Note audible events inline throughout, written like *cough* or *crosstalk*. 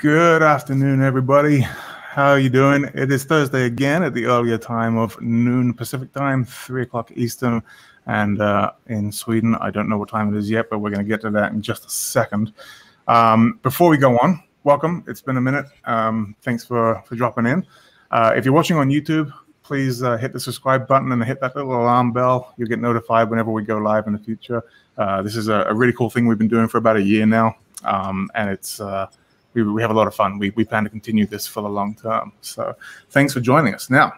Good afternoon, everybody. How are you doing? It is Thursday again at the earlier time of noon Pacific time, three o'clock Eastern, and uh, in Sweden, I don't know what time it is yet, but we're going to get to that in just a second. Um, before we go on, welcome. It's been a minute. Um, thanks for for dropping in. Uh, if you're watching on YouTube, please uh, hit the subscribe button and hit that little alarm bell. You'll get notified whenever we go live in the future. Uh, this is a, a, really cool thing we've been doing for about a year now, um, and it's uh, we, we have a lot of fun. We, we plan to continue this for the long term. So thanks for joining us. Now,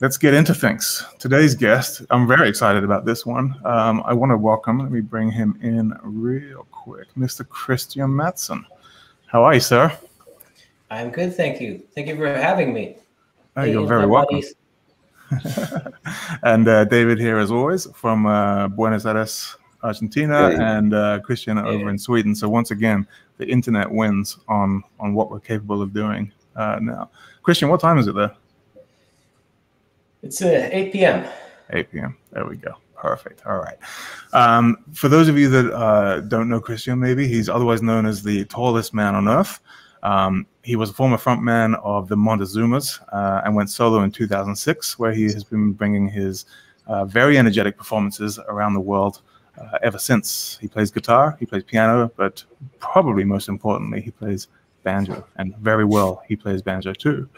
let's get into things. Today's guest, I'm very excited about this one. Um, I want to welcome, let me bring him in real quick, Mr. Kristian Matsson. How are you, sir? I'm good, thank you. Thank you for having me. Oh, you're very welcome. *laughs* and uh, David here, as always, from uh, Buenos Aires, Argentina, hey. and uh, Kristian over in Sweden. So once again, the internet wins on on what we're capable of doing uh, now. Kristian, what time is it there? It's uh, 8 p.m. 8 p.m. There we go. Perfect. All right. Um, for those of you that uh, don't know Kristian, maybe he's otherwise known as the tallest man on earth. Um, he was a former frontman of the Montezumas uh, and went solo in 2006, where he has been bringing his uh, very energetic performances around the world uh, ever since. He plays guitar, he plays piano, but probably most importantly, he plays banjo, and very well he plays banjo too.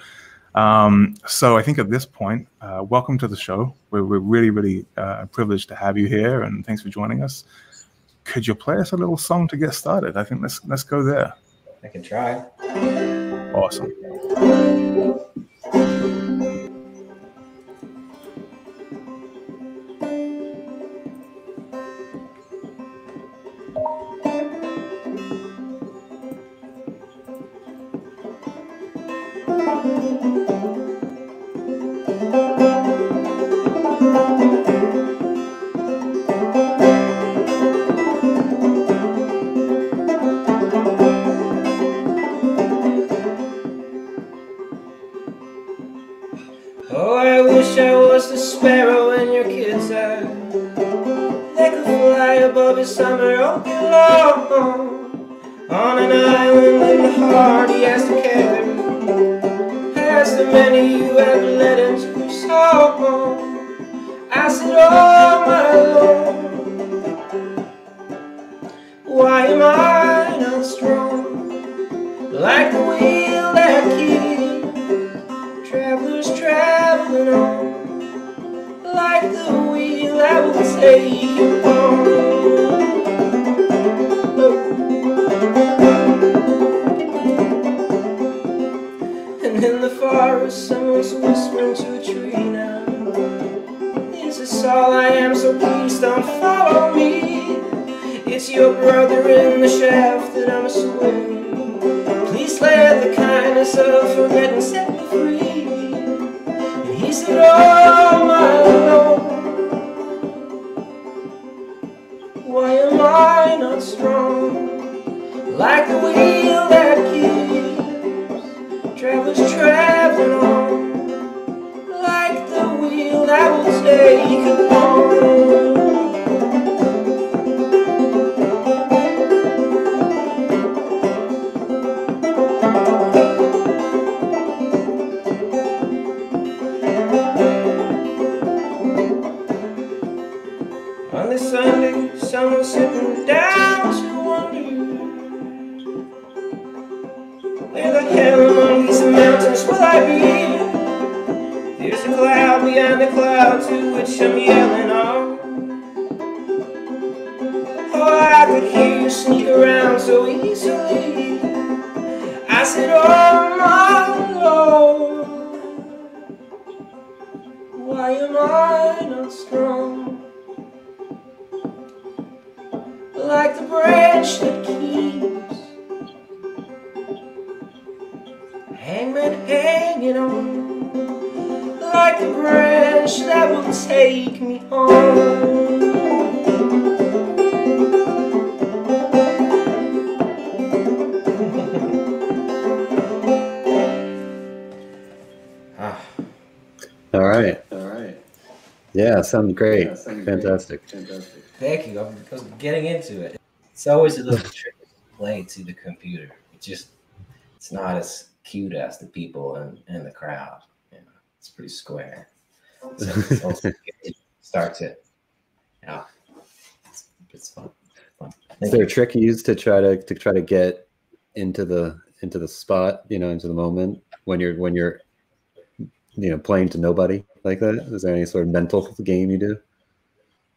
Um, so I think at this point, uh, welcome to the show. We're, we're really, really uh, privileged to have you here, and thanks for joining us. Could you play us a little song to get started? I think let's let's go there. I can try. Awesome. voice whispering to a tree now This all I am, so please don't follow me. It's your brother in the shaft that I'm swing Please let the kindness of forgetting set me free. And he said, oh my sounds great. Yeah, Fantastic. Great. Fantastic. Thank you. I'm getting into it. It's always a little tricky to play to the computer. It just it's not as cute as the people in, in the crowd. You know, it's pretty square. So *laughs* it's also start to, yeah, it's, it's fun. fun. Is there a trick you use to try to to try to get into the into the spot, you know, into the moment when you're when you're you know playing to nobody like that? Is there any sort of mental game you do?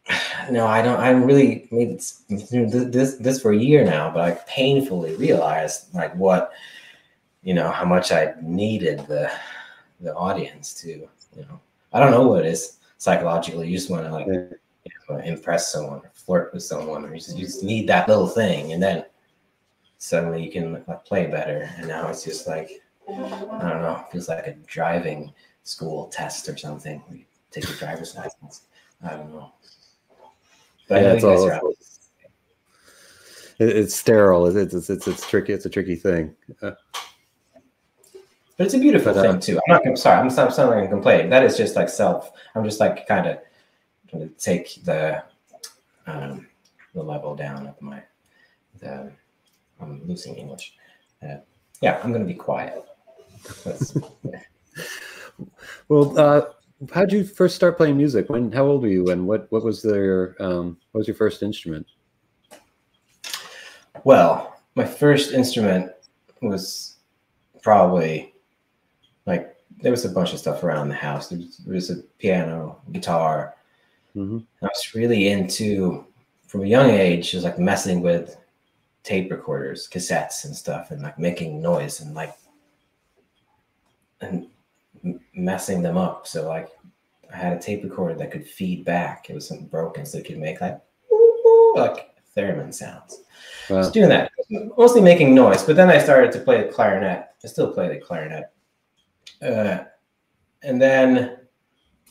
*sighs* No, I don't. I'm really I mean, this this for a year now, but I painfully realized like what you know how much I needed the the audience to you know I don't know what it is psychologically. You just want to like you know, impress someone, or flirt with someone, or you just, you just need that little thing, and then suddenly you can like play better. And now it's just like I don't know, It feels like a driving school test or something. We take your driver's license. I don't know. But yeah, it's all it, it's sterile. It's it's it's, it's tricky. It's a tricky thing. Uh, But it's a beautiful But, uh, thing too. I'm not. I'm sorry. I'm not sounding like I'm. That is just like self. I'm just like kind of trying to take the um, the level down of my. The, I'm losing English. Uh, yeah, I'm gonna be quiet. *laughs* Well, uh, how did you first start playing music? When? How old were you? And what? What was their? Um, what was your first instrument? well, my first instrument was probably like there was a bunch of stuff around the house. There was, there was a piano, guitar, hmm I was really into from a young age, just like messing with tape recorders, cassettes, and stuff, and like making noise and like and m- messing them up. So like I had a tape recorder that could feed back. It was something broken, so it could make like like theremin sounds. I was doing that, mostly making noise. But then I started to play the clarinet. I still play the clarinet. Uh, and then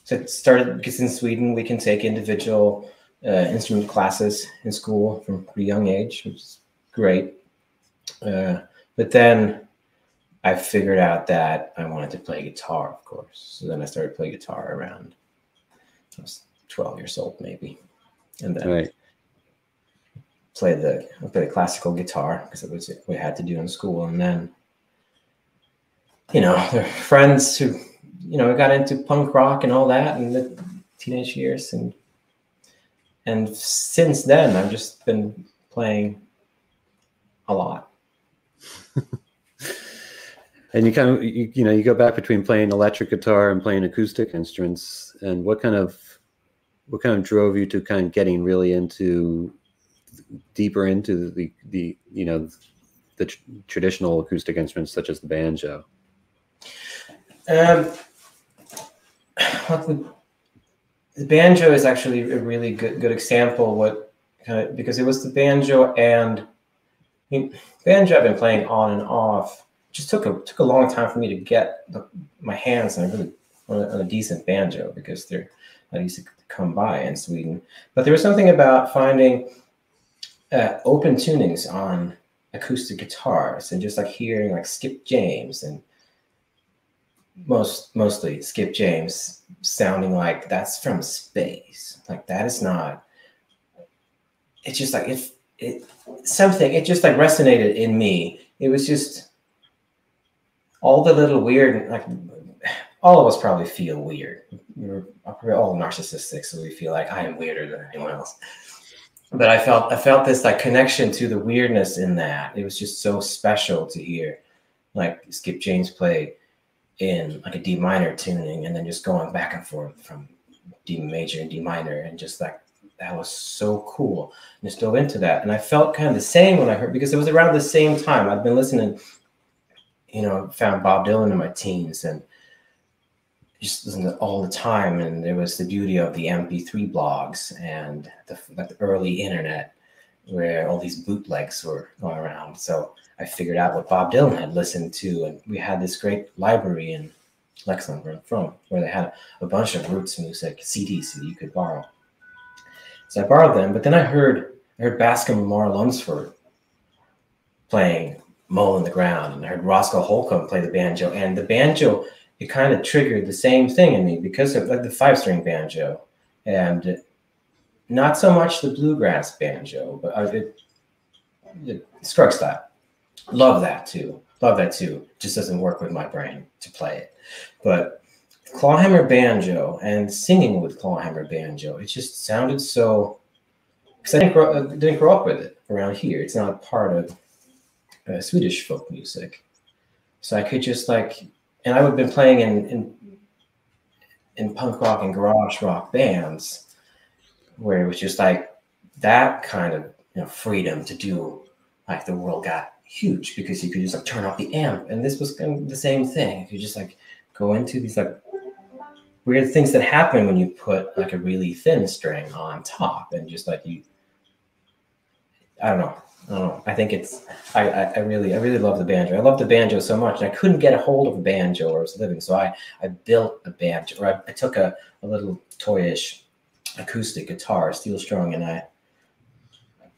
so it started because in Sweden we can take individual uh, instrument classes in school from a pretty young age, which is great. Uh, but then I figured out that I wanted to play guitar, of course. So then I started playing guitar around I was 12 years old, maybe. And then Right. play the I play the classical guitar because it was what we had to do in school, and then you know, there friends who you know got into punk rock and all that in the teenage years, and and since then I've just been playing a lot. And you kind of you, you know you go back between playing electric guitar and playing acoustic instruments. And what kind of what kind of drove you to kind of getting really into deeper into the the you know the tr- traditional acoustic instruments such as the banjo? Um, the, banjo is actually a really good good example. What kind of because it was the banjo and I mean, banjo I've been playing on and off. Just took a took a long time for me to get the, my hands on a really on a, on a decent banjo because they're not easy to come by in Sweden. But there was something about finding uh, open tunings on acoustic guitars and just like hearing like Skip James and most mostly Skip James sounding like that's from space. Like that is not. It's just like if it something it just like resonated in me. It was just all the little weird like all of us probably feel weird. We're all narcissistic, so we feel like I am weirder than anyone else. But I felt I felt this like connection to the weirdness in that. It was just so special to hear like Skip James play in like a D minor tuning and then just going back and forth from D major and D minor and just like that was so cool. And just dove into that. And I felt kind of the same when I heard because it was around the same time. I'd been listening, you know, found Bob Dylan in my teens and just listened to all the time. And there was the beauty of the MP3 blogs and the the early internet where all these bootlegs were going around. So I figured out what Bob Dylan had listened to, and we had this great library in Leksand, where I'm from, where they had a bunch of roots music CDs that you could borrow. So I borrowed them, but then I heard I heard Bascom Lamar Lunsford playing "Mole in the Ground," and I heard Roscoe Holcomb play the banjo, and the banjo it kind of triggered the same thing in me because of like the five string banjo, and not so much the bluegrass banjo, but uh, it, Scruggs style love that too. love that too. Just doesn't work with my brain to play it. But clawhammer banjo and singing with clawhammer banjo, it just sounded so. Because I didn't grow, uh, didn't grow up with it around here. It's not part of uh, Swedish folk music, so I could just like, and I would have been playing in in in punk rock and garage rock bands, where it was just like that kind of you know freedom to do like the world got huge because you could just like turn off the amp and this was kind of the same thing. You just like go into these like weird things that happen when you put like a really thin string on top and just like you i don't know i i think it's i i, I really i really love the banjo i love the banjo so much and i couldn't get a hold of a banjo where i was living so i i built a banjo or i, I took a, a little toyish acoustic guitar steel strung and i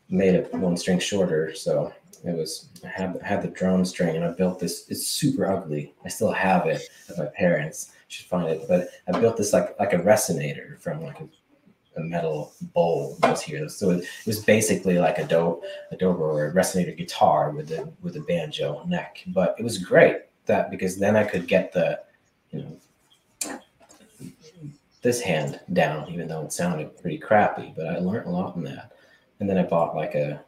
made it one string shorter so it was I had had the drum string and I built this. It's super ugly. I still have it at my parents. Should find it, but I built this like like a resonator from like a, a metal bowl was here. So it, was basically like a do a dobro or a resonator guitar with a with a banjo neck. But it was great that because then I could get the you know this hand down, even though it sounded pretty crappy. But I learned a lot from that. And then I bought like a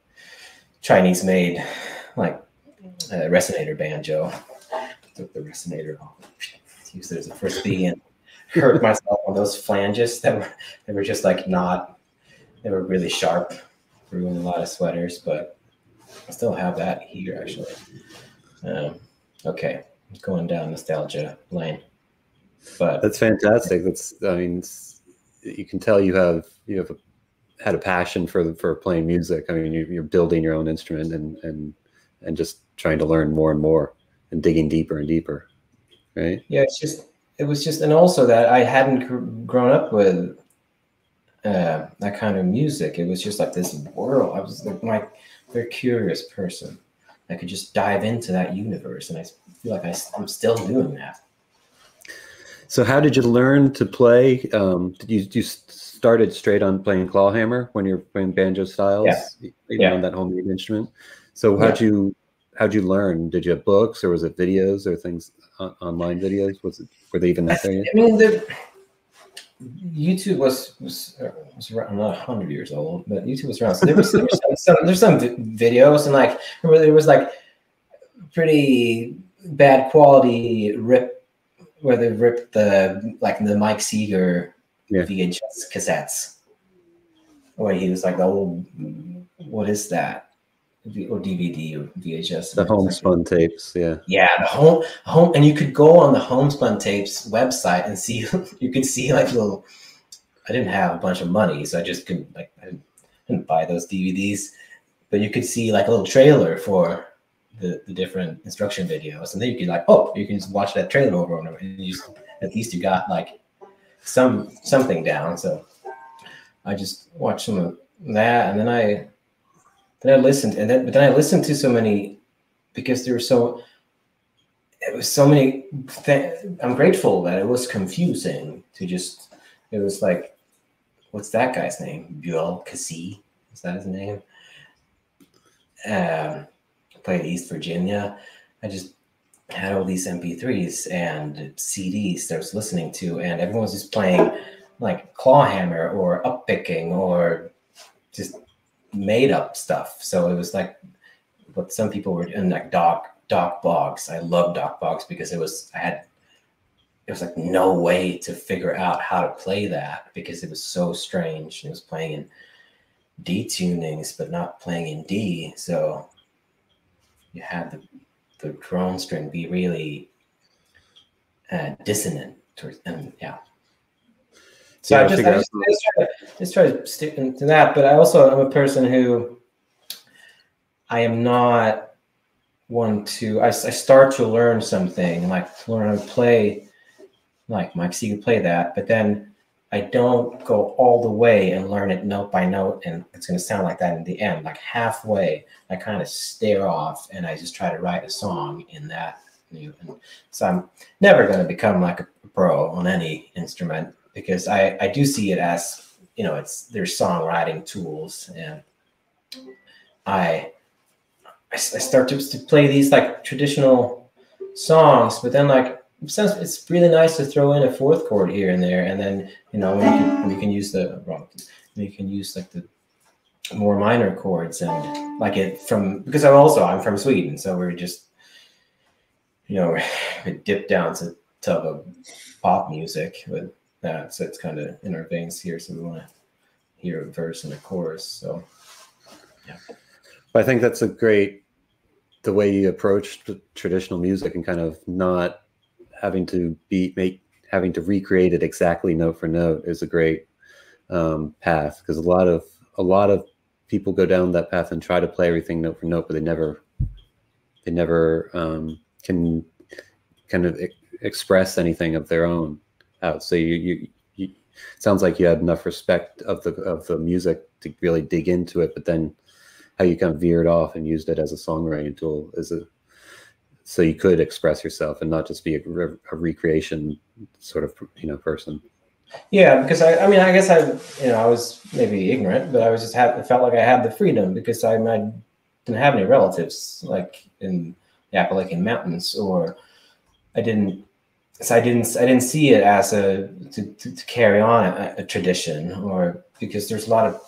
Chinese made like uh, resonator banjo. Took the resonator off, used it as a frisbee, and hurt myself on those flanges that were they were just like not they were really sharp, ruined a lot of sweaters, but I still have that here actually. Um, okay, going down nostalgia lane, but that's fantastic. That's I mean, you can tell you have you have a had a passion for for playing music. I mean, you, are building your own instrument and and and just trying to learn more and more and digging deeper and deeper, right? Yeah, it's just it was just, and also that I hadn't gr- grown up with uh, that kind of music. It was just like this world. I was like my very curious person. I could just dive into that universe, and I feel like I, I'm still doing that. So, how did you learn to play? Um, did you, you started straight on playing clawhammer when you're playing banjo styles, yeah. even yeah. on that homemade instrument. So how'd yeah. you how'd you learn? Did you have books or was it videos or things uh, online videos? Was it were they even that there? I mean, the YouTube was was, uh, was around not hundred years old, but YouTube was around. So there was, there was some, some, there's some videos and like there was like pretty bad quality rip where they ripped the like the Mike Seeger yeah. VHS cassettes, where he was like the old, what is that? Or DVD or VHS. The homespun tapes, yeah. Yeah, the home home, and you could go on the homespun tapes website and see. *laughs* you could see like little. I didn't have a bunch of money, so I just couldn't like I didn't, didn't buy those DVDs, but you could see like a little trailer for the, the different instruction videos, and then you could like, oh, you can just watch that trailer over and over, and you just, at least you got like some something down. So I just watched some of that, and then I then I listened, and then but then I listened to so many because there were so it was so many. Th- I'm grateful that it was confusing to just. It was like, what's that guy's name? Buell Kazee is that his name? Um, played East Virginia. I just had all these MP3s and CDs that I was listening to, and everyone was just playing like clawhammer or uppicking or just made up stuff. So it was like what some people were in like Dock Dock Boggs. I love Dock Boggs because it was I had it was like no way to figure out how to play that because it was so strange. It was playing in D tunings, but not playing in D. So you had the the drone string be really uh, dissonant towards and yeah. So yeah, I, just, I, just, I just, try to, just try to stick to that, but I also am a person who I am not one to I, I start to learn something like learn how to play like Mike Seeger play that, but then I don't go all the way and learn it note by note, and it's going to sound like that in the end. Like halfway, I kind of stare off and I just try to write a song in that. And so I'm never going to become like a pro on any instrument because I, I do see it as you know it's there's songwriting tools and I I, start to, to play these like traditional songs, but then like it's really nice to throw in a fourth chord here and there, and then you know you can, can use the wrong, you can use like the more minor chords and like it from because I'm also I'm from Sweden, so we're just you know *laughs* we dip down to tub of pop music with that, so it's kind of in our veins here. So we want to hear a verse and a chorus. So yeah. I think that's a great the way you approach traditional music and kind of not having to be make having to recreate it exactly note for note is a great um, path because a lot of a lot of people go down that path and try to play everything note for note, but they never they never um, can kind of e- express anything of their own out. So you, you you sounds like you had enough respect of the of the music to really dig into it, but then how you kind of veered off and used it as a songwriting tool is a so you could express yourself and not just be a, a recreation sort of you know person Yeah, because I, I mean, I guess I, you know, I was maybe ignorant, but I was just had, felt like I had the freedom because I, I didn't have any relatives like in the Appalachian Mountains, or I didn't, so I didn't, I didn't see it as a to, to, to carry on a, a tradition, or because there's a lot of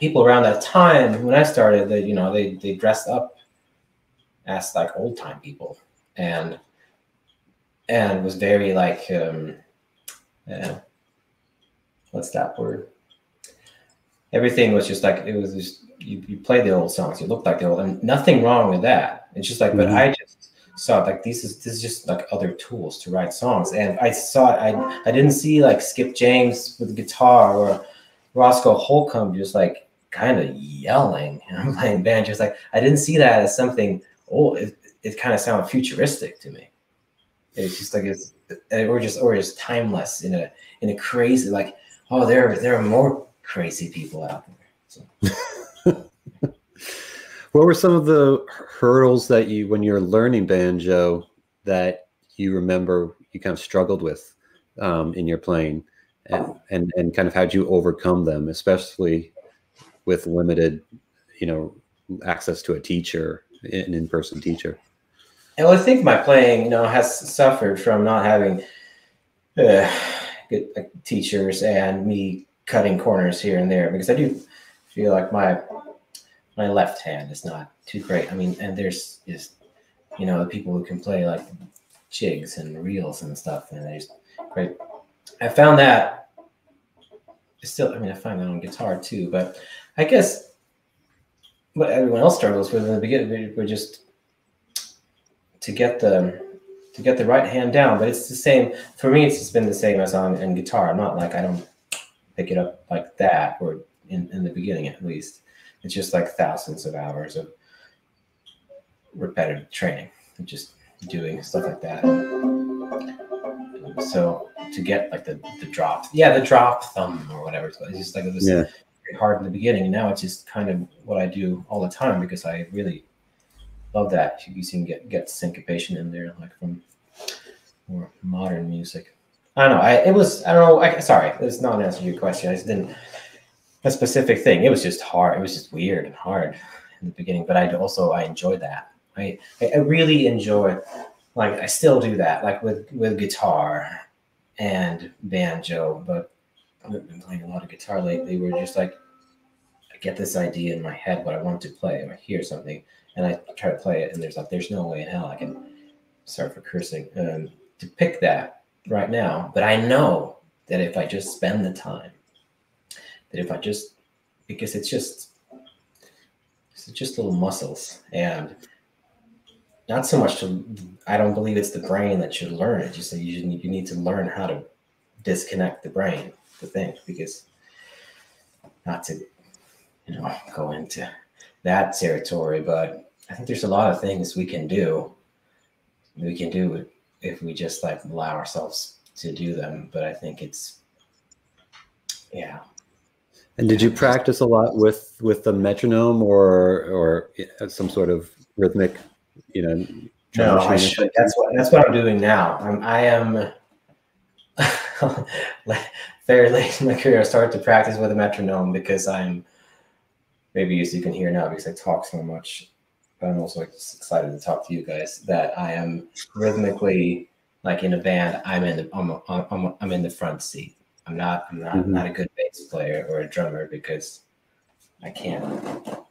people around that time when I started that you know they they dressed up as like old time people, and and was very like. um uh, what's that word? Everything was just like it was just you, you play the old songs, you look like the old and nothing wrong with that. It's just like, but Mhm. I just it like this is this is just like other tools to write songs. And I saw I I didn't see like Skip James with guitar or Roscoe Holcomb just like kind of yelling and *laughs* I'm playing banjos. Like I didn't see that as something oh it, it kind of sounded futuristic to me. It's just like it's or just or just timeless in a in a crazy like oh there there are more crazy people out there so, *laughs* what were some of the hurdles that you when you're learning banjo that you remember you kind of struggled with um, in your playing? And, and and kind of how'd you overcome them especially with limited you know access to a teacher an in-person teacher? Well, i think my playing you know has suffered from not having uh, good like, teachers and me cutting corners here and there because i do feel like my my left hand is not too great. I mean and there's just you know the people who can play like jigs and reels and stuff and there's great. I found that still i mean i find that on guitar too but i guess what everyone else struggles with in the beginning we're just to get the to get the right hand down but it's the same for me it's just been the same as on guitar. I'm not like i don't pick it up like that or in, in the beginning at least it's just like thousands of hours of repetitive training and just doing stuff like that. So to get like the the drop yeah the drop thumb or whatever it's just like it was Yeah. very hard in the beginning and now it's just kind of what i do all the time because i really love that. You can get get syncopation in there like from more modern music. I don't know i it was i don't know I, sorry it's not an answer to your question i just didn't a specific thing it was just hard it was just weird and hard in the beginning but i also i enjoyed that i i really enjoy like i still do that like with with guitar and banjo but i've been playing a lot of guitar lately where just like i get this idea in my head what i want to play or I hear something and I try to play it, and there's like, there's no way in hell I can. Sorry for cursing. Um, to pick that right now, but I know that if I just spend the time, that if I just, because it's just, it's just little muscles, and not so much to. I don't believe it's the brain that should learn it. Just that you need, you need to learn how to disconnect the brain to think, because not to, you know, go into that territory, but I think there's a lot of things we can do. We can do if we just like allow ourselves to do them. But I think it's, yeah. And did you practice a lot with with the metronome or or some sort of rhythmic, you know? No, I should. That's what that's what I'm doing now. I'm, I am *laughs* very late in my career. I started to practice with a metronome because I'm maybe as you can hear now because I talk so much. but I'm also excited to talk to you guys. That I am rhythmically like in a band. I'm in the I'm I'm, I'm in the front seat. I'm not I'm not Mhm. not a good player or a drummer because I can't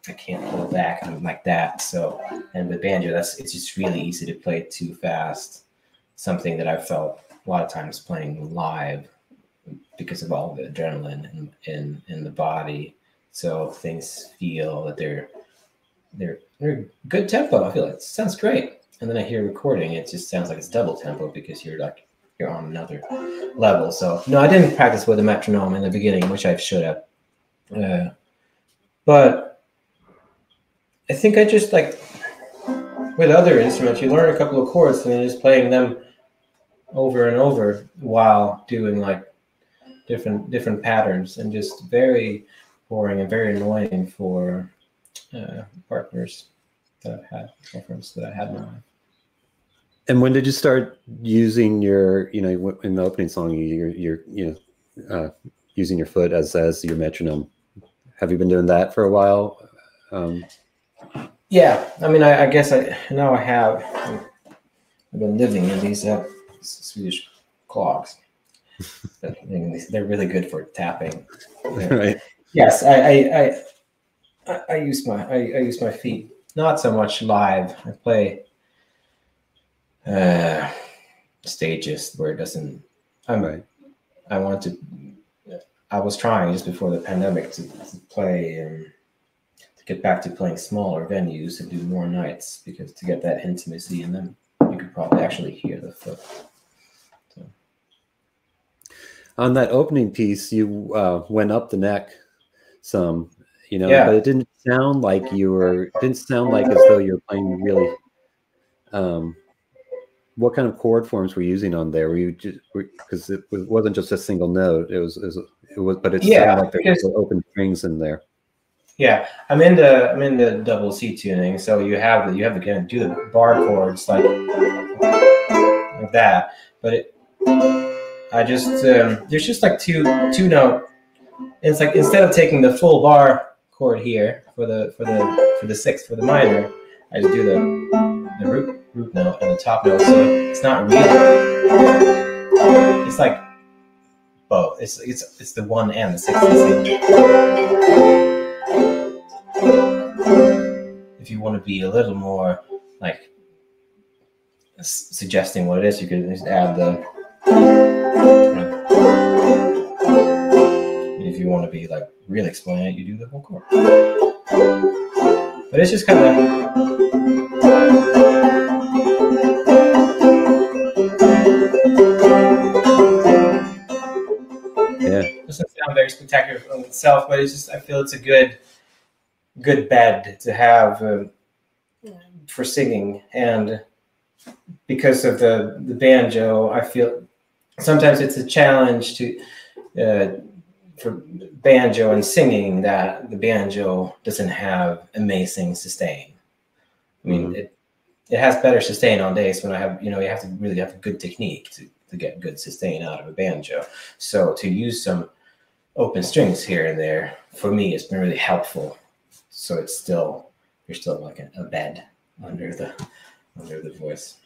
I can't hold back. I'm like that. So and with banjo, that's it's just really easy to play too fast. Something that I felt a lot of times playing live because of all the adrenaline in in, in the body. So things feel that they're they're they're good tempo. I feel like it sounds great. And then I hear recording, it just sounds like it's double tempo because you're like you're on another level. So no, I didn't practice with a metronome in the beginning, which I should have. Uh, but I think I just like with other instruments, you learn a couple of chords and then just playing them over and over while doing like different different patterns and just very boring and very annoying for uh, partners that I've had, girlfriends that I had in my life. And when did you start using your, you know, in the opening song, you're, you're, you know, uh, using your foot as as your metronome? Have you been doing that for a while? Um, Yeah, I mean, I, I guess I now I have. I've been living in these uh, Swedish clogs. *laughs* But, I mean, They're really good for tapping. *laughs* Right. Yes, I I, I I I use my I, I use my feet. Not so much live. I play uh, stages where it doesn't. I'm Right. I want to. I was trying just before the pandemic to, to play and to get back to playing smaller venues and do more nights because to get that intimacy and then you could probably actually hear the foot. On that opening piece, you uh, went up the neck some, you know, Yeah. but it didn't sound like you were. It didn't sound like as though you were playing really. Um, what kind of chord forms were you using on there? Were you just because it was- wasn't just a single note? It was, it was, it was but it Yeah, sounded like there was open strings in there. Yeah, I'm in the I'm in the double C tuning, so you have the you have to kind of do the bar chords like like that. But it, I just um, there's just like two two note. It's like instead of taking the full bar chord here for the for the for the sixth for the minor, I just do the the root root note and the top note. So it's not really. It's like both. It's it's it's the one and the sixth. if you want to be a little more like suggesting what it is, you could just add the. If you want to be like really explain it, you do the whole chord. But it's just kind of. Doesn't sound very spectacular in itself, but it's just I feel it's a good, good bed to have um, for singing, and because of the the banjo, I feel sometimes it's a challenge to uh, for banjo and singing that the banjo doesn't have amazing sustain. I mean, Mhm. it it has better sustain on days when I have you know you have to really have a good technique to to get good sustain out of a banjo. So to use some open strings here and there for me it's been really helpful. So it's still you're still like a, a bed under the under the voice.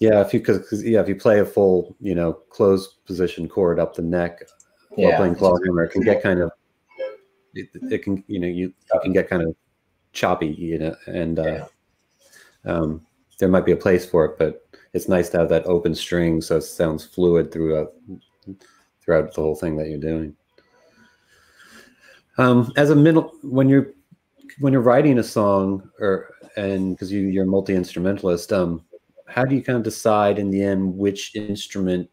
Yeah, if you because yeah, if you play a full, you know, closed position chord up the neck while Yeah. playing clawhammer it can get kind of it, it can you know you, you can get kind of choppy, you know, and uh, Yeah. um, there might be a place for it, but it's nice to have that open string so it sounds fluid throughout throughout the whole thing that you're doing. Um, as a middle, when you're when you're writing a song, or and because you you're a multi instrumentalist, um, how do you kind of decide in the end which instrument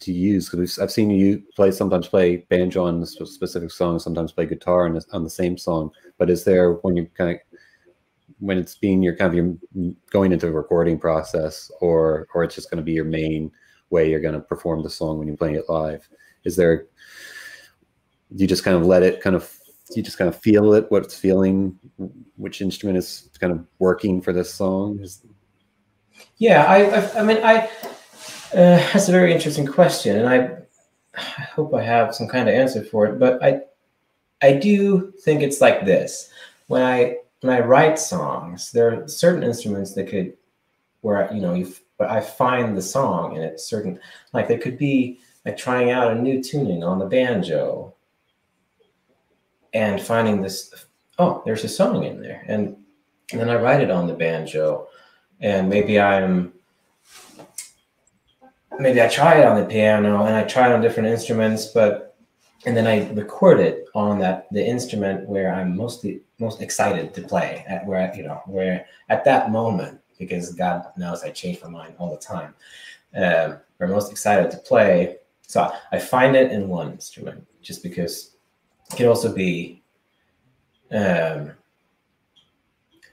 to use? Because I've seen you play sometimes play banjo on a specific song, sometimes play guitar on, the- on the same song. But is there when you kind of when it's being your kind of your going into a recording process, or or it's just going to be your main way you're going to perform the song when you're playing it live? Is there you just kind of let it kind of you just kind of feel it what it's feeling which instrument is kind of working for this song Yeah, I, I, I mean, I. Uh, that's a very interesting question, and I, I hope I have some kind of answer for it. But I, I do think it's like this: when I when I write songs, there are certain instruments that could where you know you but I find the song and it's certain like there could be like trying out a new tuning on the banjo and finding this oh there's a song in there and, and then I write it on the banjo and maybe I'm maybe I try it on the piano and I try it on different instruments but and then I record it on that the instrument where I'm mostly most excited to play at where you know where at that moment because God knows I change my mind all the time. Um, we're most excited to play. So I find it in one instrument just because it can also be. Um,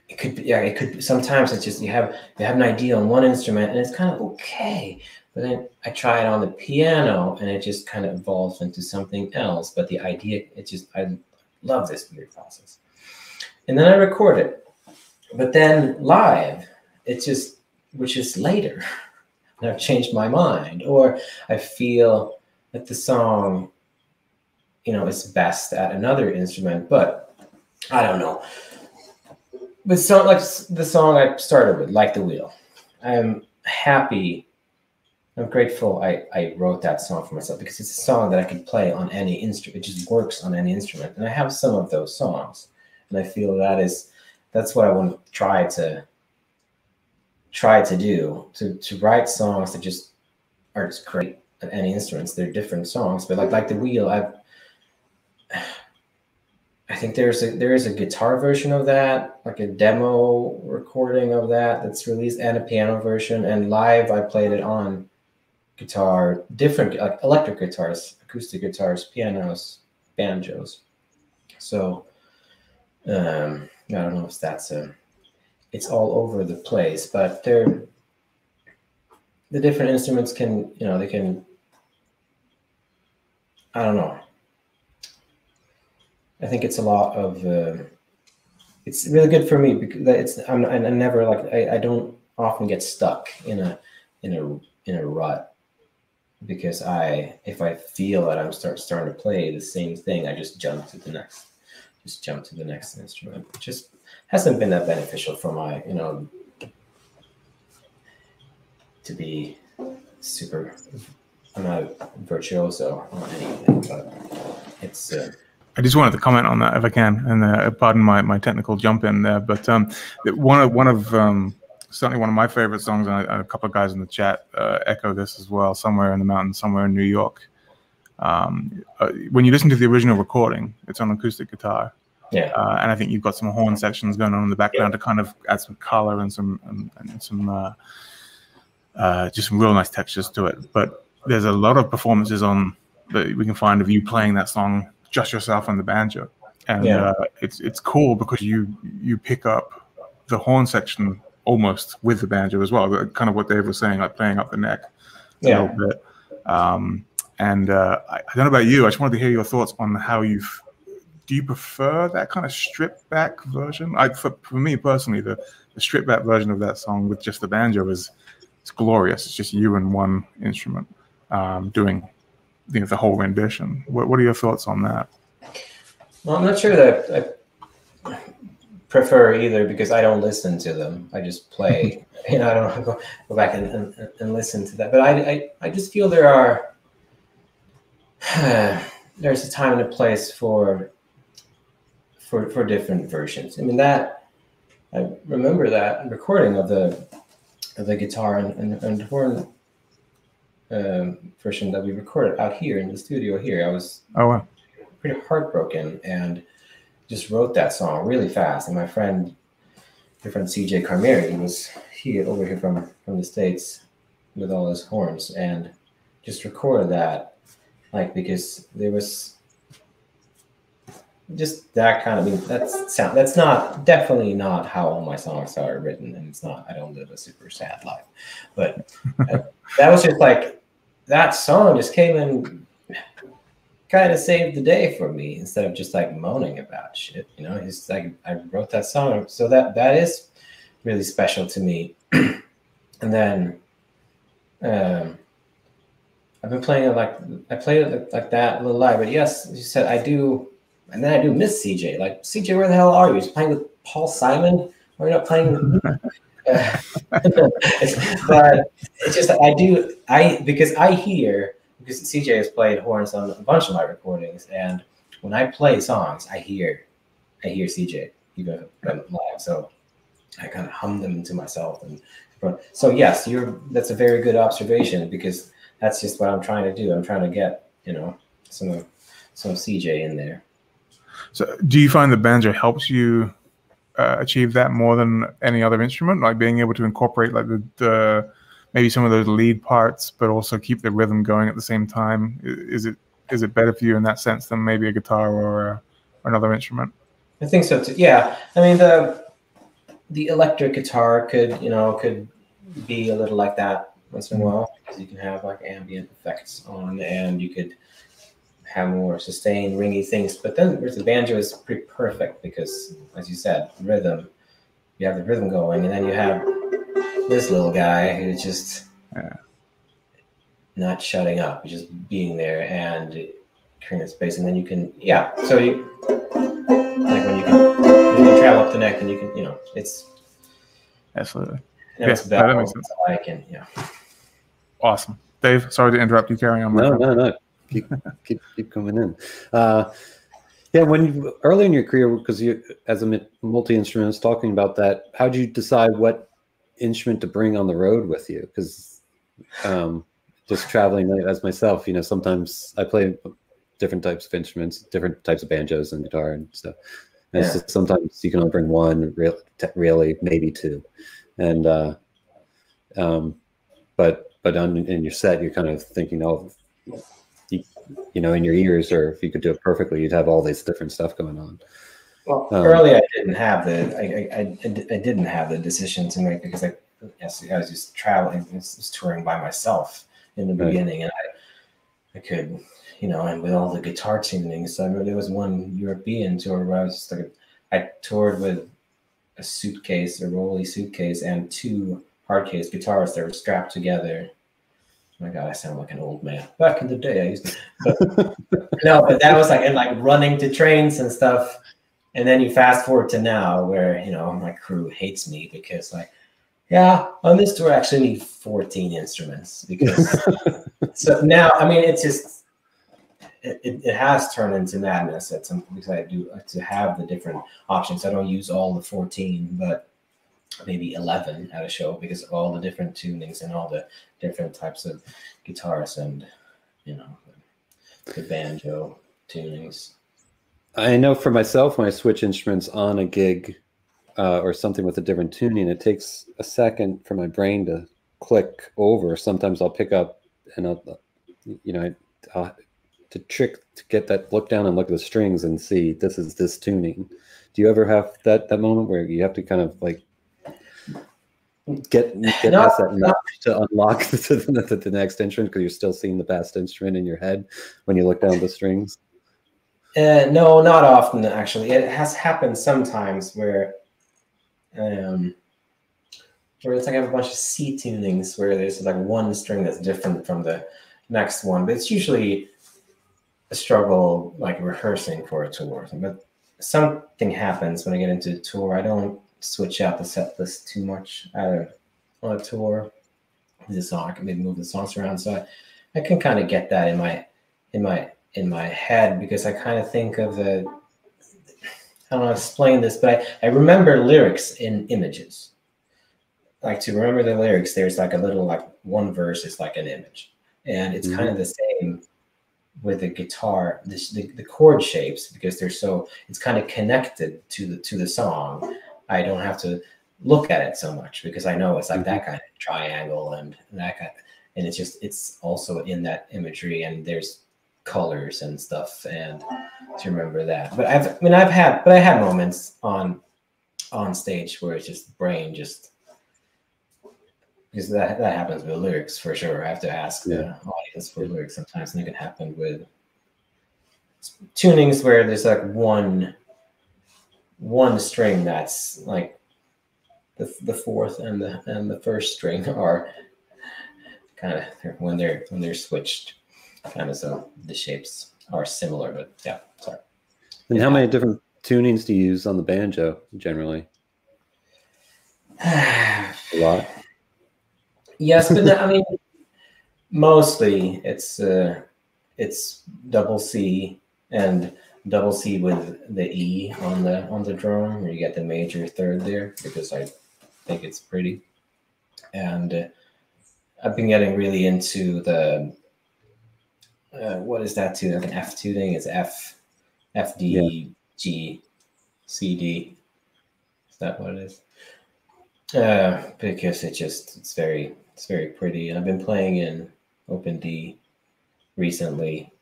it could be, yeah, it could be, sometimes it's just you have you have an idea on one instrument and it's kind of okay, but then I try it on the piano and it just kind of evolves into something else. But the idea, it just, I love this weird process. And then I record it. But then live, it's just, which is later, and *laughs* I've changed my mind. Or I feel that the song, you know, is best at another instrument, but I don't know. But so like the song I started with, like the wheel. I'm happy I'm grateful I, I wrote that song for myself because it's a song that I could play on any instrument. It just works on any instrument. And I have some of those songs. And I feel that is that's what I want to try to try to do to to write songs that just are just great on any instruments. They're different songs, but like like the wheel, I've I think there's a there is a guitar version of that, like a demo recording of that that's released, and a piano version. And live, I played it on guitar, different like electric guitars, acoustic guitars, pianos, banjos. So um, I don't know if that's a. It's all over the place, but they're the different instruments can you know they can. I don't know. I think it's a lot of. Uh, it's really good for me because it's I'm, I never like I, I don't often get stuck in a in a in a rut because I if I feel that I'm start starting to play the same thing, I just jump to the next, just jump to the next instrument. It just hasn't been that beneficial for my you know to be super. I'm not virtuoso on anything, but it's. Uh, I just wanted to comment on that if I can, and uh, pardon my, my technical jump in there. But um, one of one of um, certainly one of my favorite songs, and a, a couple of guys in the chat uh, echo this as well. Somewhere in the mountains, somewhere in New York. Um, uh, when you listen to the original recording, it's on acoustic guitar. Yeah. Uh, and I think you've got some horn sections going on in the background yeah. to kind of add some color and some and, and some uh, uh, just some real nice textures to it. But there's a lot of performances on that we can find of you playing that song just yourself on the banjo, and yeah. uh, it's it's cool because you you pick up the horn section almost with the banjo as well. Kind of what Dave was saying, like playing up the neck yeah. a little bit. Um, and uh, I, I, don't know about you. I just wanted to hear your thoughts on how you've. Do you prefer that kind of stripped back version? I, for, for me personally, the, the stripped back version of that song with just the banjo is it's glorious. It's just you and one instrument um, doing you know, the whole rendition. What, what are your thoughts on that? Well, I'm not sure that I prefer either because I don't listen to them. I just play. *laughs* you know, I don't go, go back and, and, and listen to that. But I, I, I just feel there are *sighs* there's a time and a place for for for different versions. I mean that I remember that recording of the of the guitar and, and, and horn um, version that we recorded out here in the studio here. I was oh wow. pretty heartbroken and just wrote that song really fast. And my friend, my friend CJ Camerieri, was he over here from from the states with all his horns and just recorded that, like because there was just that kind of I mean that's sound that's not definitely not how all my songs are written and it's not I don't live a super sad life but that was just like that song just came in kind of saved the day for me instead of just like moaning about shit. You know, he's like, I wrote that song, so that that is really special to me. *clears throat* and then um, I've been playing it like I played it like that a little live. But yes, you said I do, and then I do miss CJ. Like CJ, where the hell are you? He's playing with Paul Simon? We're not playing. Uh, *laughs* *laughs* but it's just I do I because I hear because CJ has played horns on a bunch of my recordings, and when I play songs, I hear I hear CJ even live, so I kind of hum them to myself. And so yes, you're that's a very good observation because that's just what I'm trying to do. I'm trying to get you know some some CJ in there. So, do you find the banjo helps you uh, achieve that more than any other instrument? Like being able to incorporate like the, the maybe some of those lead parts, but also keep the rhythm going at the same time. Is it is it better for you in that sense than maybe a guitar or, a, or another instrument? I think so too. Yeah, I mean the the electric guitar could you know could be a little like that once in a while because you can have like ambient effects on and you could have more sustained ringy things. But then with the banjo is pretty perfect because, as you said, rhythm. You have the rhythm going, and then you have this little guy who's just yeah. not shutting up, just being there and creating space. And then you can, yeah. So you like when you can, you can travel up the neck, and you can, you know, it's absolutely. yeah, it's that makes sense. Like and yeah. Awesome, Dave. Sorry to interrupt you. Carrying on. No, no, no keep keep keep coming in. Uh, yeah, when you, early in your career, because you as a multi instrumentist, talking about that, how did you decide what instrument to bring on the road with you? Because um, just traveling as myself, you know, sometimes I play different types of instruments, different types of banjos and guitar and stuff. And yeah. sometimes you can only bring one, really, really maybe two, and uh, um, but but on in your set, you're kind of thinking, oh, you, know in your ears or if you could do it perfectly you'd have all this different stuff going on well um, early i didn't have the I, I, I, I, didn't have the decision to make because i yes i was just traveling I was touring by myself in the right. beginning and i i could you know and with all the guitar tunings so I remember there was one european tour where i was just like i toured with a suitcase a rolly suitcase and two hardcase guitars that were strapped together Oh my God, I sound like an old man. Back in the day, I used to. But, *laughs* no, but that was like and like running to trains and stuff. And then you fast forward to now, where you know my crew hates me because like, yeah, on this tour I actually need 14 instruments because. *laughs* so now, I mean, it's just it, it, has turned into madness at some because I do to have the different options. I don't use all the 14, but maybe 11 at a show because of all the different tunings and all the different types of guitars and you know the banjo tunings. I know for myself when i switch instruments on a gig uh, or something with a different tuning it takes a second for my brain to click over. Sometimes i'll pick up and i'll you know I'll, to trick to get that look down and look at the strings and see this is this tuning. Do you ever have that that moment where you have to kind of like get get no, past that no. to unlock *laughs* the, the, the next instrument because you're still seeing the past instrument in your head when you look down the strings? Uh, no, not often actually. It has happened sometimes where, um, where it's like I have a bunch of C tunings where there's like one string that's different from the next one, but it's usually a struggle like rehearsing for a tour. But something happens when I get into a tour. I don't switch out the set list too much either on a tour. The song, I can maybe move the songs around, so I, I can kind of get that in my in my in my head because I kind of think of the I don't know how to explain this, but I, I remember lyrics in images. Like to remember the lyrics, there's like a little like one verse is like an image. And it's mm-hmm. kind of the same with the guitar, this, the, the chord shapes, because they're so it's kind of connected to the to the song. I don't have to look at it so much because I know it's like mm-hmm. that kind of triangle and that kind of, and it's just it's also in that imagery and there's colors and stuff and to remember that. But I've I mean I've had but I had moments on on stage where it's just brain just because that that happens with lyrics for sure. I have to ask yeah. the audience for lyrics sometimes, and it can happen with tunings where there's like one one string that's like the, the fourth and the and the first string *laughs* are kind of when they're when they're switched kind of so the shapes are similar but yeah sorry and how many different tunings do you use on the banjo generally? *sighs* A lot. yes, but no, I *laughs* mean, mostly it's uh, it's double C and double C with the E on the on the drum, where you get the major third there, because I think it's pretty. And uh, I've been getting really into the uh, what is that tune? Like an F tuning? It's F F D Yeah. G C D. Is that what it is? Uh, because it just it's very it's very pretty. And I've been playing in Open D recently,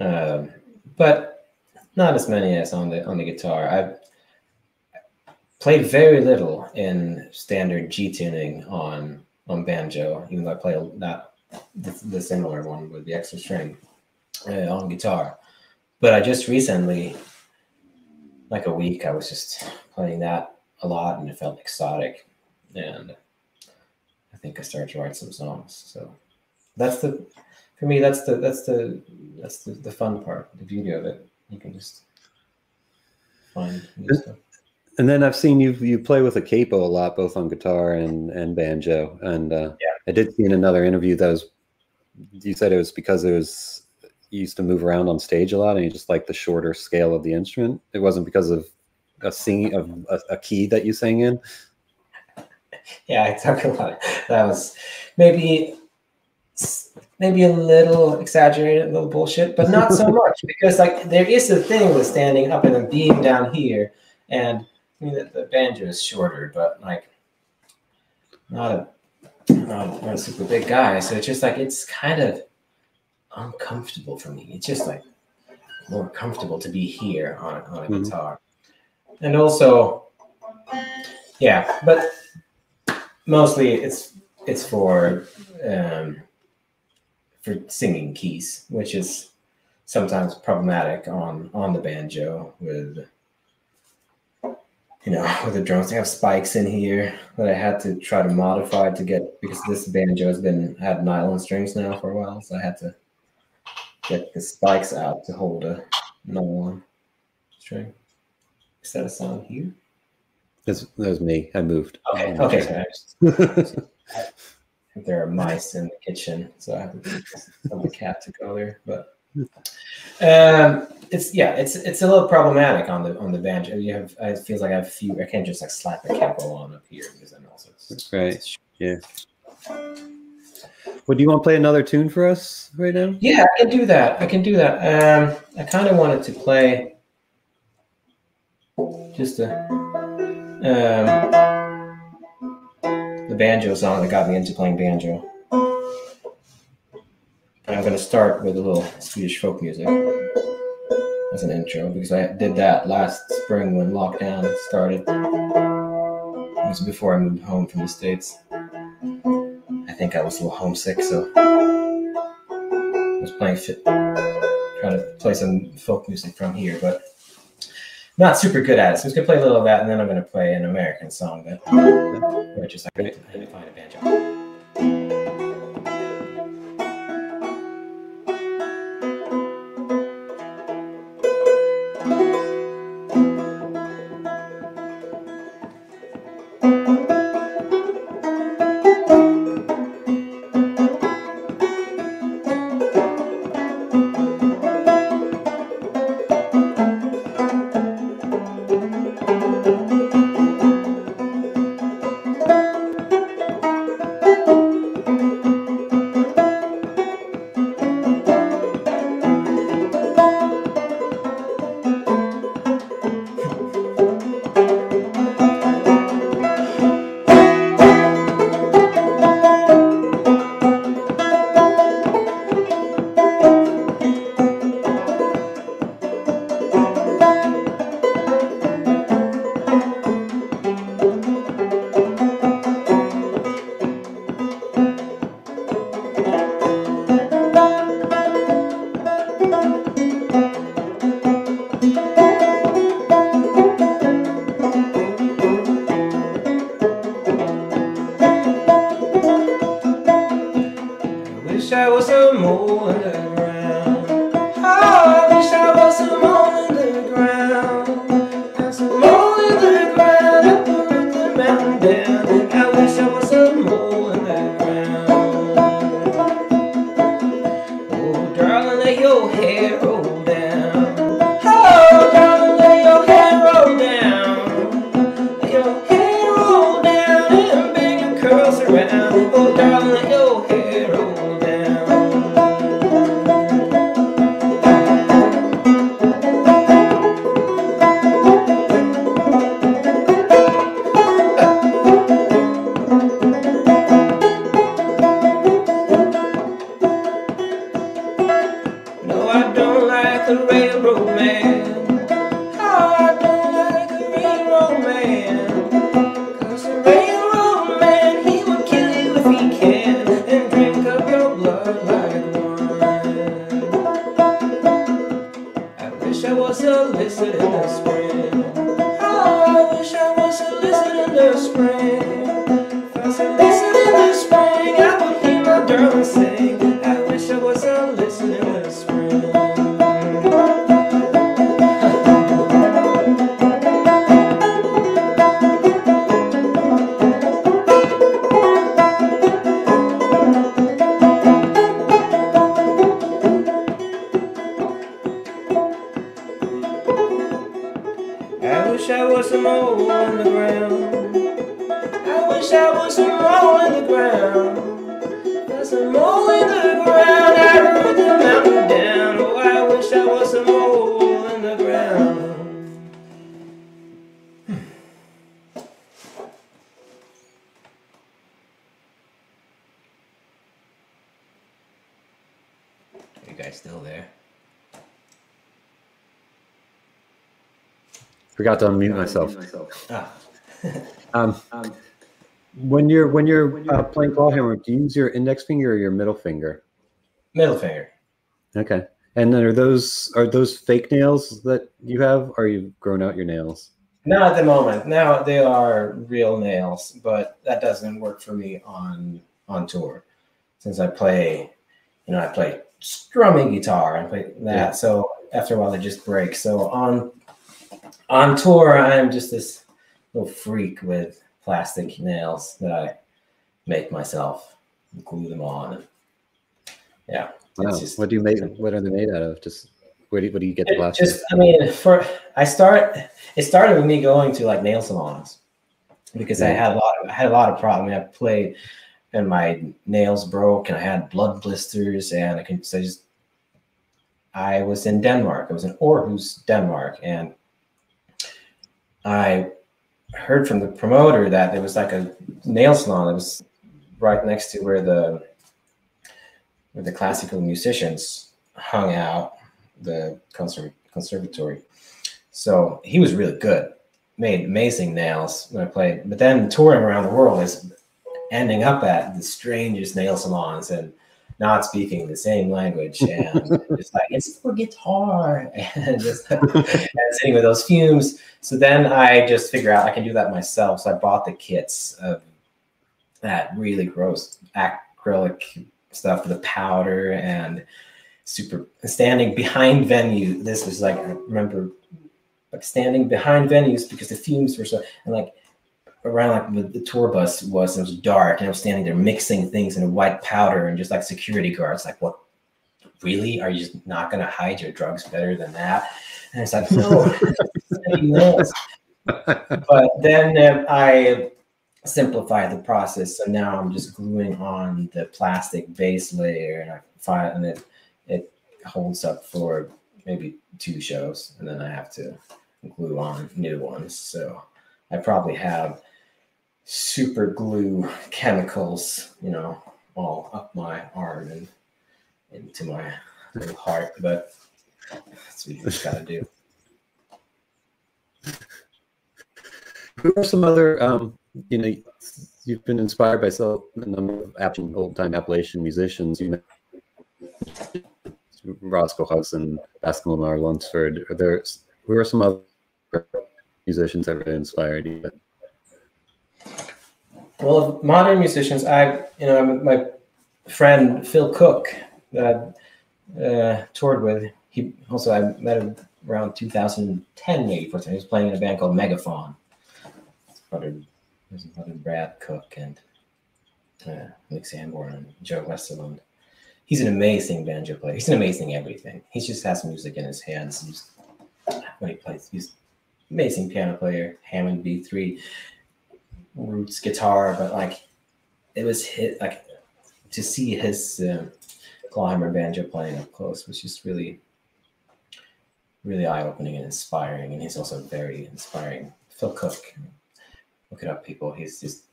um, but not as many as on the on the guitar. I've played very little in standard G tuning on on banjo, even though I play that the, the similar one with the extra string uh, on guitar. But I just recently, like a week, I was just playing that a lot, and it felt exotic, and I think I started to write some songs. So that's the for me. That's the that's the that's the, the fun part, the beauty of it. You can just find new stuff. And then I've seen you you play with a capo a lot, both on guitar and and banjo. And uh, Yeah. I did see in another interview that was you said it was because it was you used to move around on stage a lot, and you just like the shorter scale of the instrument. It wasn't because of a sing of a, a key that you sang in. *laughs* Yeah, I talk a lot. That was maybe maybe a little exaggerated, a little bullshit, but not so *laughs* much because like there is a thing with standing up and then being down here, and I mean the, the banjo is shorter, but like not a not, not a super big guy, so it's just like it's kind of uncomfortable for me. It's just like more comfortable to be here on on a Mhm. guitar, and also yeah, but mostly it's it's for um, for singing keys, which is sometimes problematic on on the banjo with you know *laughs* with the drums. They have spikes in here that I had to try to modify to get because this banjo has been had nylon strings now for a while, so I had to get the spikes out to hold a nylon string. Is that a sound here? That's, that was me. I moved. Okay, okay. Just, *laughs* there are mice in the kitchen, so I have to *laughs* tell my cat to go there. But um, it's yeah, it's it's a little problematic on the on the banjo. You have it feels like I have a few. I can't just like slap a capo on up here because then also it's, Right. it's- Well, do you want to play another tune for us right now? yeah, I can do that. I can do that. Um, I kind of wanted to play just a um, the banjo song that got me into playing banjo. And I'm going to start with a little Swedish folk music as an intro because I did that last spring when lockdown started. It was before I moved home from the States. I think I was a little homesick, so I was playing fit, trying to play some folk music from here, but not super good at it. So I'm just gonna play a little of that, and then I'm gonna play an American song that *laughs* I just like I had to find a banjo. I was a mole Forgot to unmute myself. Ah. Um, when you're when you're uh, playing clawhammer, do you use your index finger or your middle finger? Middle finger. Okay. And then are those are those fake nails that you have? Or you've grown out your nails? Not at the moment. Now they are real nails, but that doesn't work for me on on tour, since I play, you know, I play strumming guitar and play that. Yeah. So after a while, they just break. So on on tour, I'm just this little freak with plastic nails that I make myself, and glue them on. And yeah, Wow. just what do you make? What are they made out of? Just where do you, what do you get the plastic? just i mean for i start it started with me going to like nail salons because i had a lot of, i had a lot of problems i played and my nails broke and i had blood blisters and i can so I just i was in denmark i was in aarhus denmark and i heard from the promoter that there was like a nail salon that was right next to where the where the classical musicians hung out the conserv- conservatory. So he was really good, made amazing nails when I played. But then touring around the world is ending up at the strangest nail salons and not speaking the same language and *laughs* just like it's for guitar *laughs* and just and sitting with those fumes. So then I just figure out I can do that myself. So I bought the kits of that really gross acrylic stuff the powder and super standing behind venue. This was like I remember like standing behind venues because the fumes were so and like around like the, the tour bus was and it was dark and I was standing there mixing things in a white powder and just like security guards like what? Really? Are you just not gonna hide your drugs better than that? And it's like no *laughs* but then um, I simplified the process so now I'm just gluing on the plastic base layer and I find and it it holds up for maybe two shows and then I have to glue on new ones. So I probably have super glue chemicals, you know, all up my arm and into my little heart, but that's what you just gotta do. Who are some other, um, you know, you've been inspired by so a number of old-time Appalachian musicians. You mentioned Roscoe Holcomb, Bascom Lamar Lunsford. Are there, who are some other musicians that really inspired you? Well, modern musicians, I, you know, my friend Phil Cook that I uh, toured with, he also, I met him around 2010, maybe, first time. He was playing in a band called Megafaun. His brother, Brad Cook and uh, Nick Sanborn and Joe Westerlund. He's an amazing banjo player. He's an amazing everything. He just has music in his hands. He's, when he plays, he's amazing piano player, Hammond B3 roots guitar, but like it was hit like to see his clawhammer banjo playing up close was just really really eye-opening and inspiring and he's also very inspiring. Phil cook look it up people. He's just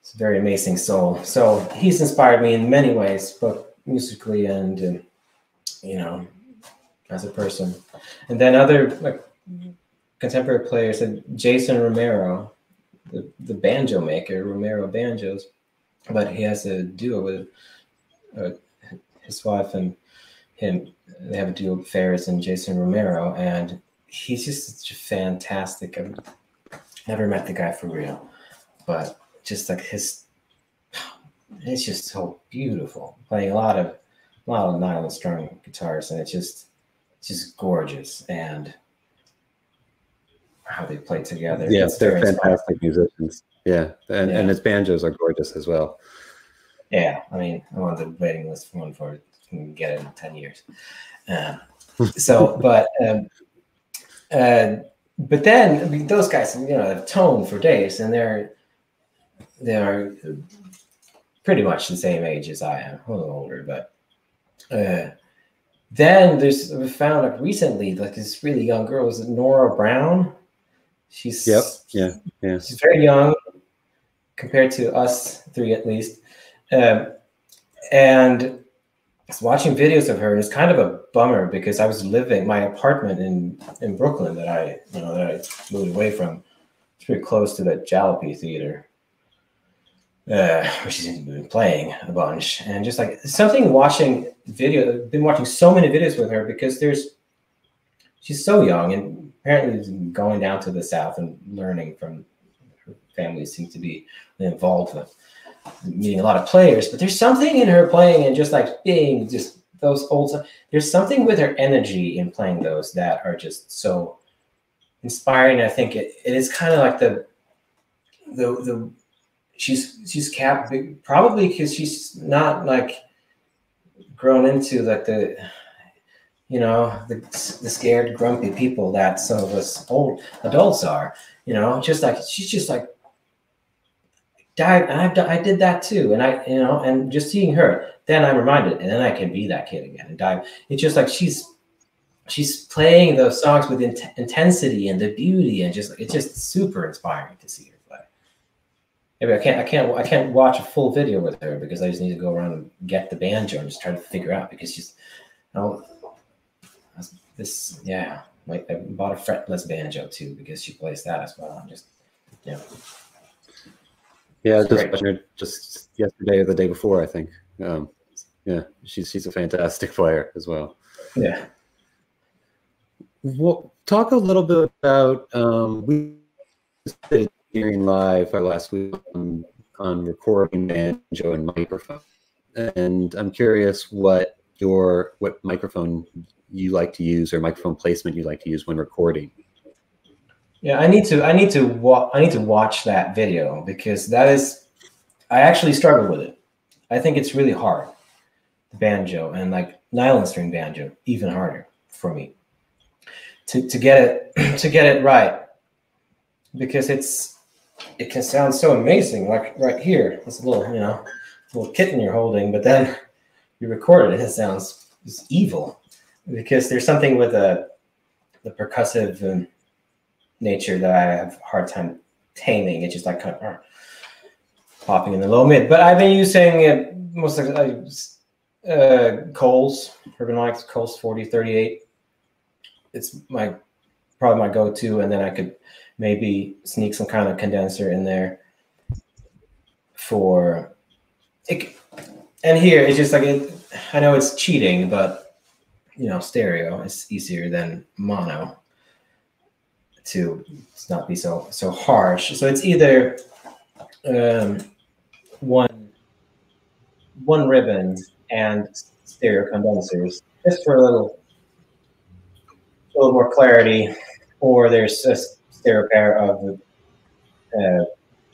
it's a very amazing soul. So he's inspired me in many ways both musically and um, you know as a person. And then other like contemporary players and jason romero the, the banjo maker romero banjos but he has a duo with uh, his wife and him. They have a duo, Pharis and Jason Romero, and he's just such a fantastic. I've never met the guy for real, but just like his, it's just so beautiful. Playing a lot of, a lot of nylon strung guitars, and it's just, it's just gorgeous. And how they play together. Yeah, it's they're fantastic musicians. Yeah, and, Yeah. and his banjos are gorgeous as well. Yeah, I mean, I'm on the waiting list for one for. Can get it in ten years. Uh, *laughs* so, but um, uh, but then I mean, those guys, you know, have toned for days, and they're they are pretty much the same age as I am, a little older, but. Uh, then there's we found like recently like this really young girl is it Nora Brown. She's Yep. Yeah. Yeah. She's very young compared to us three, at least. Um, and I was watching videos of her, and it's kind of a bummer because I was living my apartment in in Brooklyn that I you know that I moved away from. It's pretty close to the Jalopy Theater, uh, where she's been playing a bunch, and just like something watching video. I've been watching so many videos with her because there's she's so young and apparently going down to the south and learning from her family seems to be involved with meeting a lot of players but there's something in her playing and just like being just those old there's something with her energy in playing those that are just so inspiring. I think it, it is kind of like the the the she's she's cap probably because she's not like grown into like the you know the, the scared grumpy people that some of us old adults are you know just like she's just like dive and I've I did that too and I you know and just seeing her then I'm reminded and then I can be that kid again and dive. It's just like she's she's playing those songs with int- intensity and the beauty and just it's just super inspiring to see her play. Maybe I can't I can't I can't watch a full video with her because I just need to go around and get the banjo and just try to figure out because she's you know this yeah like i bought a fretless banjo too because she plays that as well i'm just yeah Yeah, just great. watching her just yesterday or the day before, I think. Um, yeah, she's she's a fantastic *laughs* player as well. yeah Well, talk a little bit about um, we did Deering live uh, last week on, on recording banjo and microphone, and I'm curious what your what microphone you like to use or microphone placement you like to use when recording. yeah i need to i need to wa- i need to watch that video because that is i actually struggle with it. I think it's really hard the banjo and like nylon string banjo even harder for me to, to get it *clears throat* to get it right because it's it can sound so amazing like right here. It's a little you know little kitten you're holding but then you record it and it sounds evil because there's something with the the percussive um, nature that I have a hard time taming. It's just like kind of uh, popping in the low mid. But I've been using uh, most of uh, uh, Coles, Urbanonics Coles 4038. It's my probably my go-to, and then I could maybe sneak some kind of condenser in there for it. And here it's just like it, I know it's cheating, but you know, stereo is easier than mono to not be so so harsh. So it's either um, one one ribbon and stereo condensers, just for a little a little more clarity, or there's a stereo pair of uh,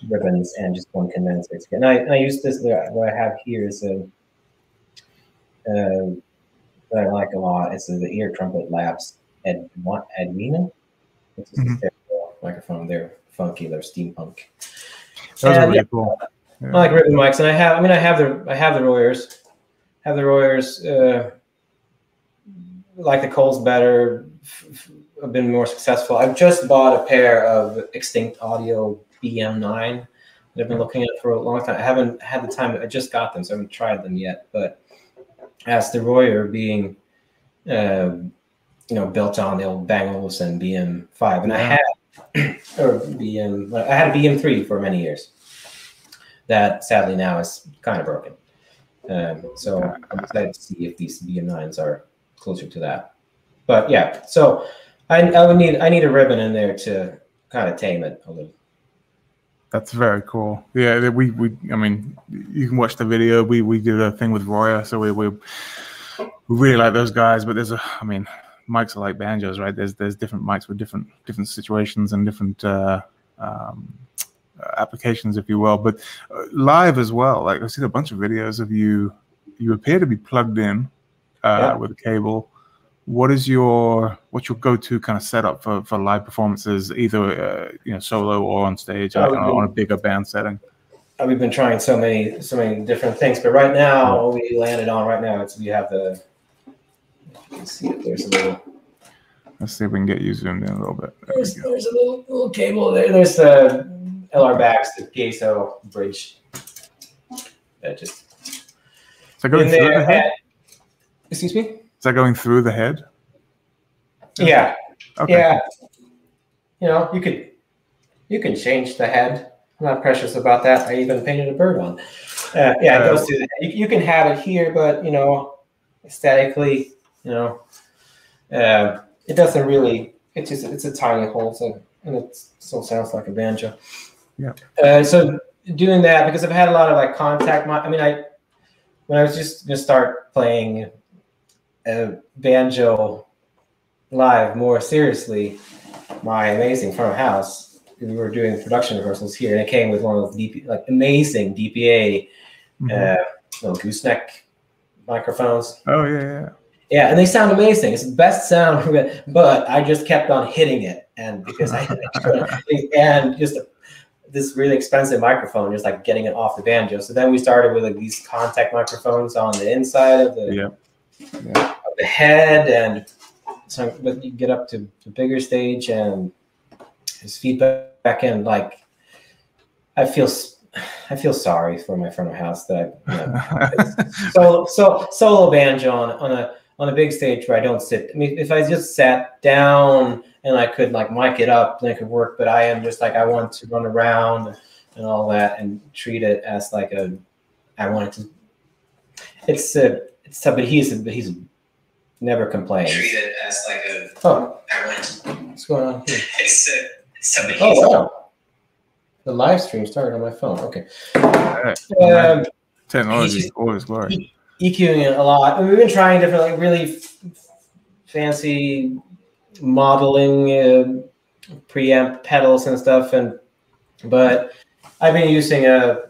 ribbons and just one condenser. And I, I use this. What I have here is a. Uh, that I like a lot. It's the Ear Trumpet Labs Ed Edwina. This is Mhm. their microphone. They're funky. They're steampunk. Those are And, really yeah, cool. I like ribbon mics, and I have. I mean, I have the I have the Royers, have the Royers. Uh, like the Coles better. I've been more successful. I've just bought a pair of Extinct Audio BM9 that I've been looking at for a long time. I haven't had the time. I just got them, so I haven't tried them yet. But as the Royer being, uh, you know, built on the old Bang and BM5, and I had *clears throat* or BM. I had a BM3 for many years. That sadly now is kind of broken. Um, so I'm excited to see if these BM9s are closer to that. But yeah, so I, I would need I need a ribbon in there to kind of tame it a little. That's very cool. Yeah, we we I mean, you can watch the video. We we did a thing with Royer, so we we we really like those guys. But there's a, I mean, mics are like banjos, right? There's there's different mics for different different situations and different uh, um, applications, if you will. But uh, live as well. Like I've seen a bunch of videos of you. You appear to be plugged in uh, Yeah. with a cable. What is your what's your go-to kind of setup for, for live performances, either uh, you know solo or on stage Oh, on, a bigger band setting? Uh, We've been trying so many so many different things, but right now what we landed on right now it's we have the. Let's see if there's a little. Let's see if we can get you zoomed in a little bit. There There's, there's a little little cable there. There's the LR Baggs, the piezo bridge. That just going in through the there. Excuse me. Is that going through the head? Yeah, Okay. yeah. You know, you could you can change the head. I'm not precious about that. I even painted a bird on. Uh, yeah, it goes through the head. You, you can have it here, but you know, aesthetically, you know, uh, it doesn't really. It's just it's a tiny hole, so and it still sounds like a banjo. Yeah. Uh, so doing that because I've had a lot of like contact. I mean, I when I was just gonna start playing uh, banjo live more seriously, my amazing front of house. We were doing production rehearsals here, and it came with one of those DP, like amazing DPA uh, little gooseneck microphones. oh yeah, yeah. Yeah, and they sound amazing. It's the best sound, *laughs* but I just kept on hitting it, and because I *laughs* and just this really expensive microphone, just like getting it off the banjo. So then we started with like these contact microphones on the inside of the Yeah. Of the head, and so but you get up to the bigger stage, and his feedback in like I feel I feel sorry for my front of house that I, you know, *laughs* solo, so, solo banjo on, on a on a big stage where I don't sit. I mean, if I just sat down and I could like mic it up, then it could work. But I am just like I want to run around and all that and treat it as like a. I want it to. It's a. It's tough, but he's but he's never complains. treat it as like a Oh, I went what's going on here? *laughs* it's a somebody Oh wow. The live stream started on my phone. Okay. Alright. Um, Technology is always glory. EQing it a lot. And we've been trying different, like really f- fancy modeling uh, preamp pedals and stuff. And but I've been using a,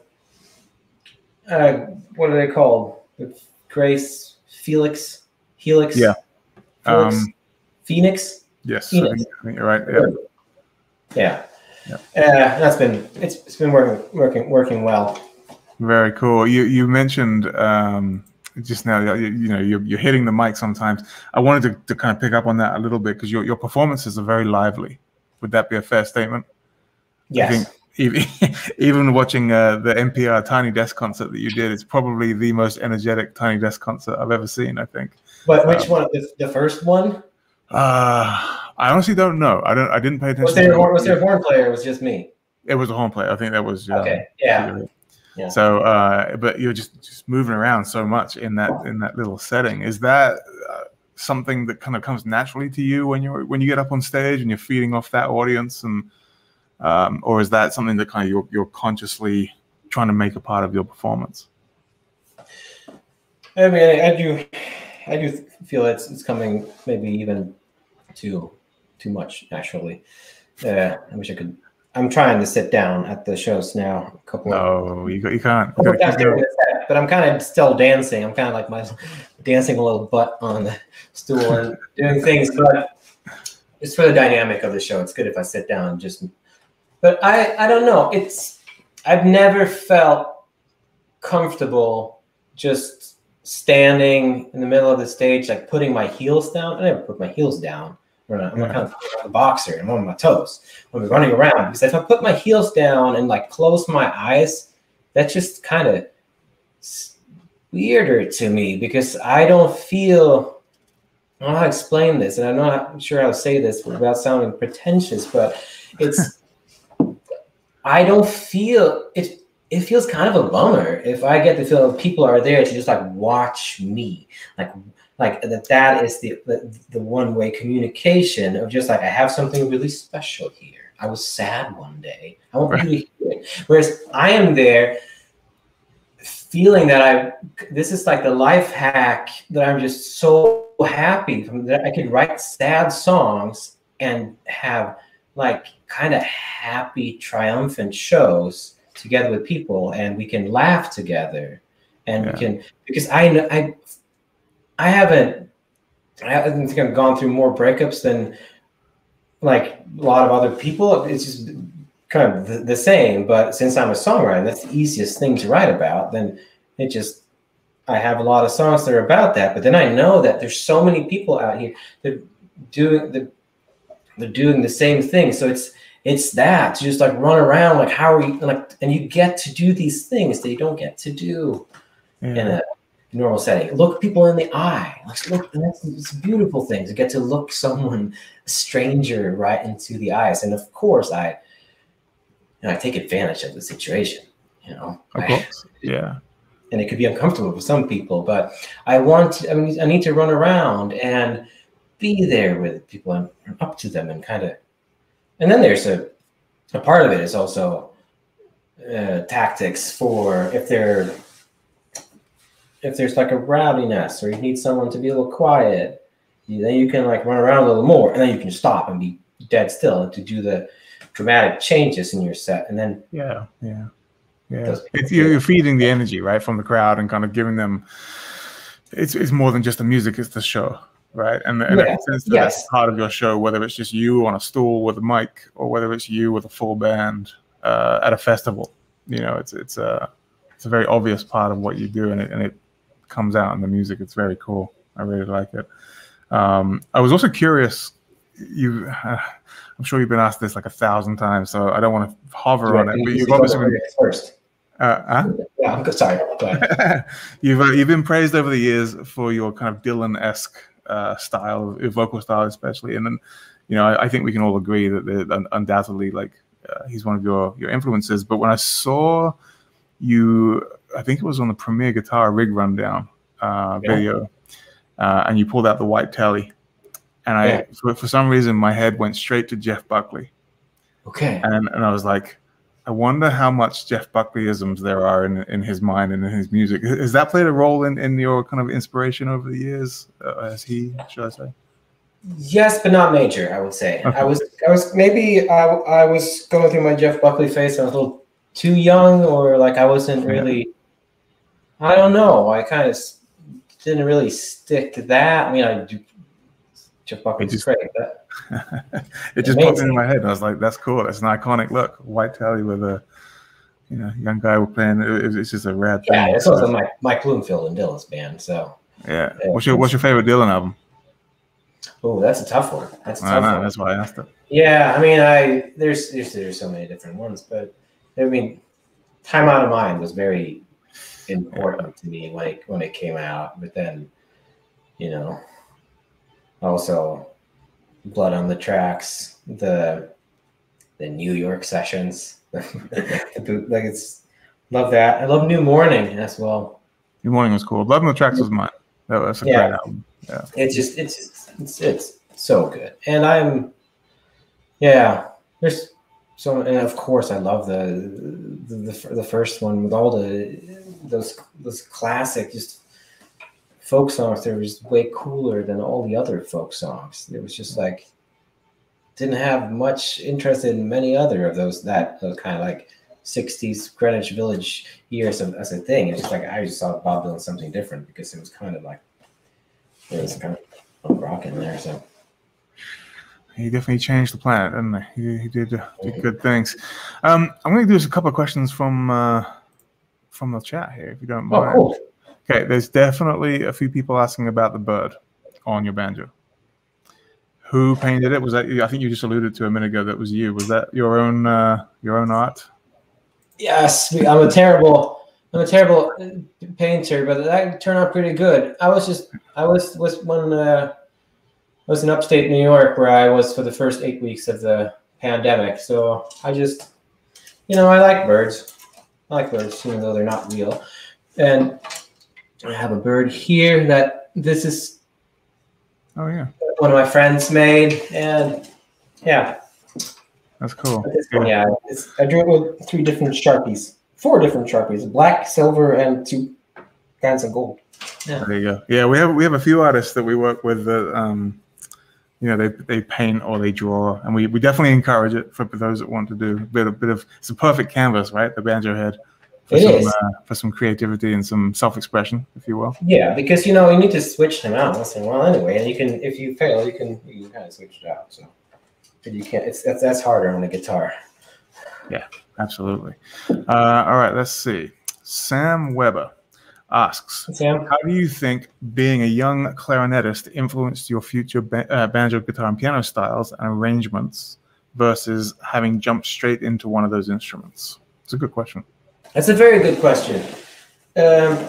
a what are they called? The Grace Felix Helix. Yeah. Felix? Um, Phoenix. yes, I Phoenix. think, I think you're right. Yeah. Yeah. Yeah. Uh, that's been it's, it's been working working working well. Very cool. You you mentioned um, just now, you, you know, you're, you're hitting the mic sometimes. I wanted to, to kind of pick up on that a little bit because your, your performances are very lively. Would that be a fair statement? I Yes. think even, *laughs* even watching uh, the NPR Tiny Desk concert that you did, it's probably the most energetic Tiny Desk concert I've ever seen. I think. But which um, one? The, the first one? Uh, I honestly don't know. I don't. I didn't pay attention. Was there horn, was there a horn player? It was just me. It was a home play. I think that was. um, Okay. Yeah. Yeah. So, uh, but you're just just moving around so much in that in that little setting. Is that uh, something that kind of comes naturally to you when you're when you get up on stage and you're feeding off that audience, and um, or is that something that kind of you're you're consciously trying to make a part of your performance? I mean, I, I do, I do feel it's it's coming maybe even too too much naturally. Uh, I wish I could. I'm trying to sit down at the shows now. A couple of No, you you can't. You gotta times keep during going. the set, but I'm kind of still dancing. I'm kind of like my dancing a little butt on the stool and doing things, but it's for the dynamic of the show. It's good if I sit down and just. But I I don't know. It's I've never felt comfortable just standing in the middle of the stage, like putting my heels down. I never put my heels down. I'm a, I'm a kind of a boxer. I'm on my toes when we're running around. Because if I put my heels down and like close my eyes, that's just kind of weirder to me because I don't feel. I don't know how to explain this, and I'm not sure how to say this without sounding pretentious, but it's. *laughs* I don't feel it. It feels kind of a bummer if I get the feeling people are there to just like watch me, like like that. That is the the, the one way communication of just like I have something really special here. I was sad one day. I want you to hear it. Whereas I am there feeling that I this is like the life hack that I'm just so happy from that I could write sad songs and have like kind of happy triumphant shows together with people and we can laugh together and Yeah. we can because I I I haven't I haven't think I've gone through more breakups than like a lot of other people it's just kind of the, the same but since I'm a songwriter that's the easiest thing to write about then it just I have a lot of songs that are about that but then I know that there's so many people out here that doing the they're doing the same thing. So it's it's that to just like run around like how are you like and you get to do these things that you don't get to do in a normal setting. Look people in the eye. Like look and that's it's beautiful things. to get to look someone a stranger right into the eyes. And of course i you know, i take advantage of the situation you know? Of I- Yeah. and it could be uncomfortable for some people but i want to, i mean i need to run around and be there with people and up to them and kind of and then there's a a part of it is also uh, tactics for if they're if there's like a rowdiness or you need someone to be a little quiet you, then you can like run around a little more and then you can stop and be dead still to do the dramatic changes in your set and then Yeah. Yeah. Yeah. It's, you're, you're feeding the energy, right, from the crowd and kind of giving them. It's, it's more than just the music, it's the show, right? And, and Yeah, it sense that yes. that's part of your show, whether it's just you on a stool with a mic or whether it's you with a full band uh, at a festival. You know, it's it's a it's a very obvious part of what you do, and it and it comes out in the music. It's very cool. I really like it. Um, I was also curious. You, uh, *sighs* I'm sure you've been asked this like a thousand times, so I don't want to hover on it. You, but you've obviously been, first uh, huh? yeah i'm sorry *laughs* you've uh, you've been praised over the years for your kind of Dylan esque uh, style, your vocal style especially, and then you know I, I think we can all agree that undoubtedly like uh, he's one of your your influences. But when I saw you, I think it was on the Premier Guitar Rig Rundown uh, Yeah. video, uh, and you pulled out the white telly, and I Yeah. for, for some reason my head went straight to Jeff Buckley, okay and and I was like. I wonder how much Jeff Buckleyisms there are in, in his mind and in his music. Has that played a role in, in your kind of inspiration over the years? Uh, has he, should I say? Yes, but not major. I would say. Okay. I was. I was maybe. I, I was going through my Jeff Buckley phase. I was a little too young, or like I wasn't really. I don't know. I kind of didn't really stick to that. I mean, I do. Jeff Buckley's just- great, but *laughs* it just popped Amazing. into my head, and I was like, "That's cool. That's an iconic look. White telly with a, you know, young guy we're playing. It, it's just a rad thing." yeah, it's also Mike, Mike Bloomfield and Dylan's band. So, yeah. What's your What's your favorite Dylan album? oh, that's a tough one. That's a I tough know. one. That's why I asked it. Yeah, I mean, I there's there's there's so many different ones, but I mean, Time Out of Mind was very important to me like when it came out. But then, you know, also Blood on the Tracks, the the New York sessions, *laughs* the boot, like it's love that. I love New Morning as well. New Morning was cool. Love on the Tracks was mine. That was a Yeah. great album. yeah It's just it's it's it's so good, and I'm yeah. There's so and of course I love the the, the, the first one with all the those those classic just folk songs. Were just way cooler than all the other folk songs. It was just like didn't have much interest in many other of those that those kind of like 60s Greenwich Village years of, as a thing. It's just like I just saw Bob Dylan something different because it was kind of like it was kind of rock in there. So He definitely changed the planet, didn't he? He, he did, uh, did good things. Um, I'm going to do just a couple of questions from uh, from the chat here, if you don't Oh, mind. cool. Okay, there's definitely a few people asking about the bird on your banjo. Who painted it? Was that? I think you just alluded to a minute ago that was you. Was that your own uh, your own art? Yes, I'm a terrible, I'm a terrible painter, but that turned out pretty good. I was just, I was was when uh, I was in upstate New York where I was for the first eight weeks of the pandemic. So I just, you know, I like birds. I like birds, even though they're not real. And I have a bird here that this is Oh yeah, one of my friends made, and yeah, that's cool. This one, yeah, it's, I drew it with three different sharpies, four different sharpies: black, silver, and two kinds of gold. There you go. Yeah, we have we have a few artists that we work with that um, you know, they they paint or they draw, and we, we definitely encourage it for those that want to do a bit of bit of it's a perfect canvas, right? The banjo head for It some is. Uh, for some creativity and some self expression, if you will. Yeah, because you know you need to switch them out once in a while anyway, and you can if you fail, you can you can kind of switch it out. So, but you can't. It's that's, that's harder on the guitar. Yeah, absolutely. Uh, all right, let's see. Sam Weber asks, Sam, How do you think being a young clarinetist influenced your future ba- uh, banjo, guitar, and piano styles and arrangements versus having jumped straight into one of those instruments? It's a good question. That's a very good question. Um,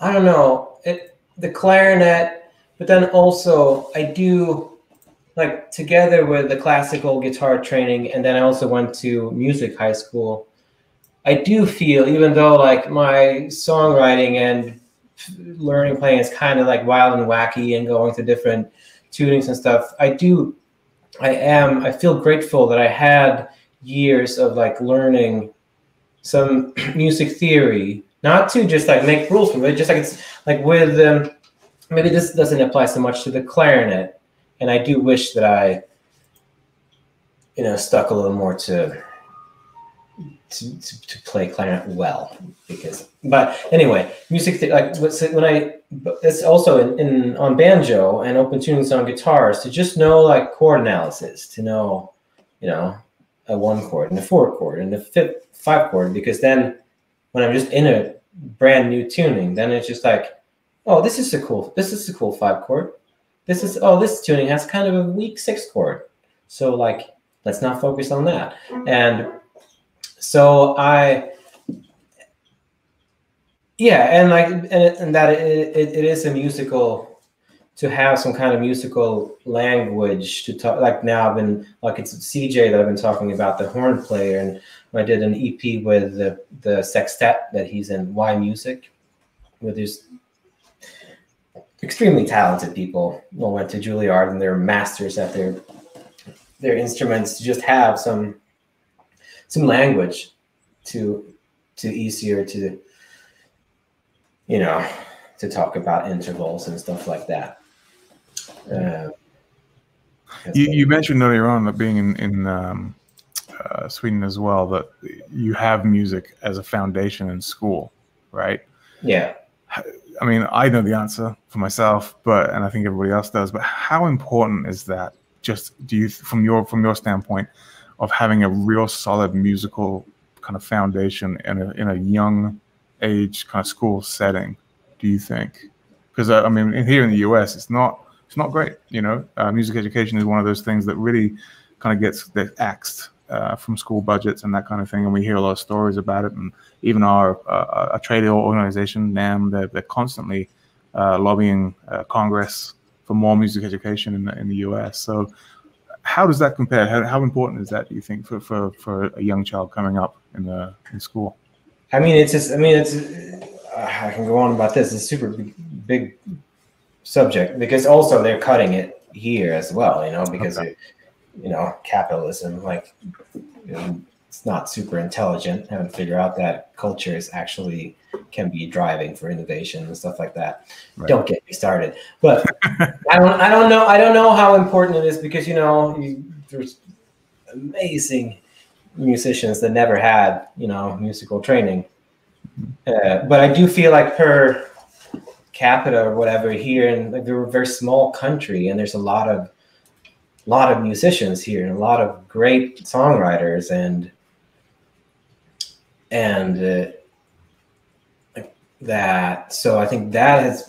I don't know it the clarinet, but then also I do like together with the classical guitar training, and then I also went to music high school. I do feel, even though like my songwriting and learning playing is kind of like wild and wacky and going to different tunings and stuff, I do, I am, I feel grateful that I had years of like learning some *clears throat* music theory, not to just like make rules from it, just like it's like with, um, maybe this doesn't apply so much to the clarinet, and I do wish that I, you know, stuck a little more to to, to, to play clarinet well because but anyway music th- like when i it's also in, in on banjo and open tunings on guitars to just know like chord analysis to know you know a one chord and a four chord and a fifth five chord because then when i'm just in a brand new tuning then it's just like oh this is a cool this is a cool five chord. This is oh this tuning has kind of a weak six chord. So like let's not focus on that. And so i yeah and like and, and that it, it, it is a musical to have some kind of musical language to talk like now i've been like it's cj that i've been talking about the horn player and i did an ep with the the sextet that he's in yMusic with his extremely talented people. All went to juilliard and they're masters at their their instruments to just have some some language to to easier to you know to talk about intervals and stuff like that uh, You, you mentioned earlier on that being in, in um, uh, Sweden as well, that you have music as a foundation in school, right? yeah I mean, I know the answer for myself, but and I think everybody else does. But how important is that? Just do you, from your from your standpoint, of having a real solid musical kind of foundation in a in a young age kind of school setting? Do you think? Because uh, I mean, here in the U.S., it's not it's not great. You know, uh, music education is one of those things that really kind of gets gets axed uh, from school budgets and that kind of thing. And we hear a lot of stories about it. And even our uh, a trade organization, NAMM, they're, they're constantly uh, lobbying uh, Congress for more music education in the, in the U.S. So, how does that compare? How, how important is that? Do you think for, for, for a young child coming up in the in school? i mean it's just i mean it's uh, i can go on about this it's a super big, big subject because also they're cutting it here as well you know because Okay. it, you know capitalism like you know, it's not super intelligent having to figure out that culture is actually can be driving for innovation and stuff like that. Right. don't get me started. But *laughs* i don't i don't know i don't know how important it is because you know you, there's amazing musicians that never had you know musical training. Uh, but i do feel like per capita or whatever here and like we're a very small country and there's a lot of lot of musicians here and a lot of great songwriters and and uh, that. So I think that is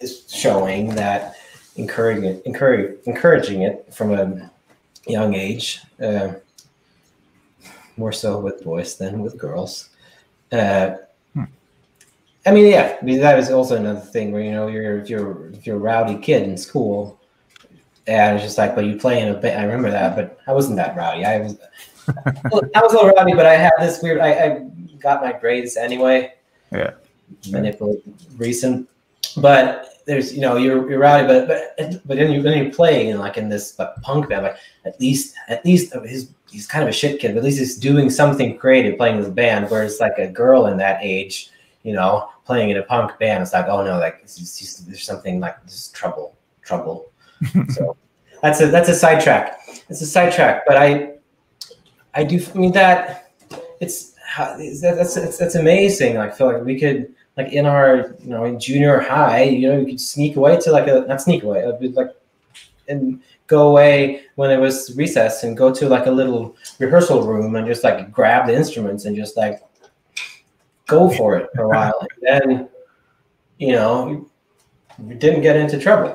is showing that encouraging it, encourage, encouraging it from a young age, uh, more so with boys than with girls. Uh, Hmm. I mean, yeah, I mean, that was also another thing where you know you're if you're if you're a rowdy kid in school, and it's just like, well, you play in a band. I remember that, but I wasn't that rowdy. I was, *laughs* I was a little rowdy, but I had this weird. I, I got my grades anyway. Yeah. Manipulate reason, but there's you know you're you're rowdy, but but but then you then you're playing in like in this like, punk band. Like at least at least he's he's kind of a shit kid, but at least he's doing something creative playing this band. Whereas like a girl in that age, you know, playing in a punk band, it's like oh no, like it's just, it's- there's something like this trouble trouble. *laughs* so that's a that's a sidetrack. It's a sidetrack, but I I do I mean that it's how- that- that's that's, that's amazing. Like feel like we could like in our you know in junior high, you know, we could sneak away to like a not sneak away, like and go away when it was recess and go to like a little rehearsal room and just like grab the instruments and just like go for it for a while. And then you know we didn't get into trouble.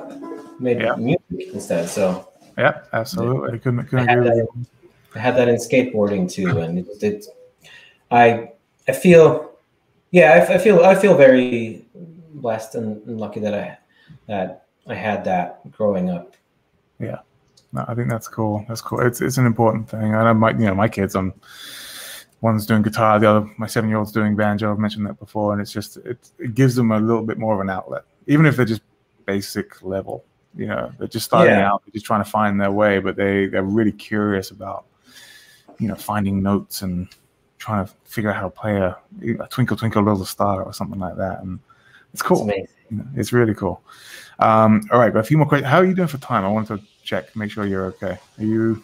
Made Yeah. music instead. So Yeah, absolutely. Couldn't couldn't I had that-. I had that in skateboarding too, and it, it I I feel yeah I, I feel I feel very blessed and, and lucky that I that I had that growing up. No, I think that's cool. That's cool. It's it's an important thing. And I know my you know my kids. Um, one's doing guitar, the other my seven year old's doing banjo. I've mentioned that before, and it's just it it gives them a little bit more of an outlet, even if they're just basic level. You know, they're just starting Yeah. out, they're just trying to find their way, but they they're really curious about you know finding notes and trying to figure out how to play a, a twinkle twinkle little star or something like that, and it's It's cool. Yeah, It's really cool. Um, all right, but a few more questions. How are you doing for time? I wanted to check, make sure you're okay. Are you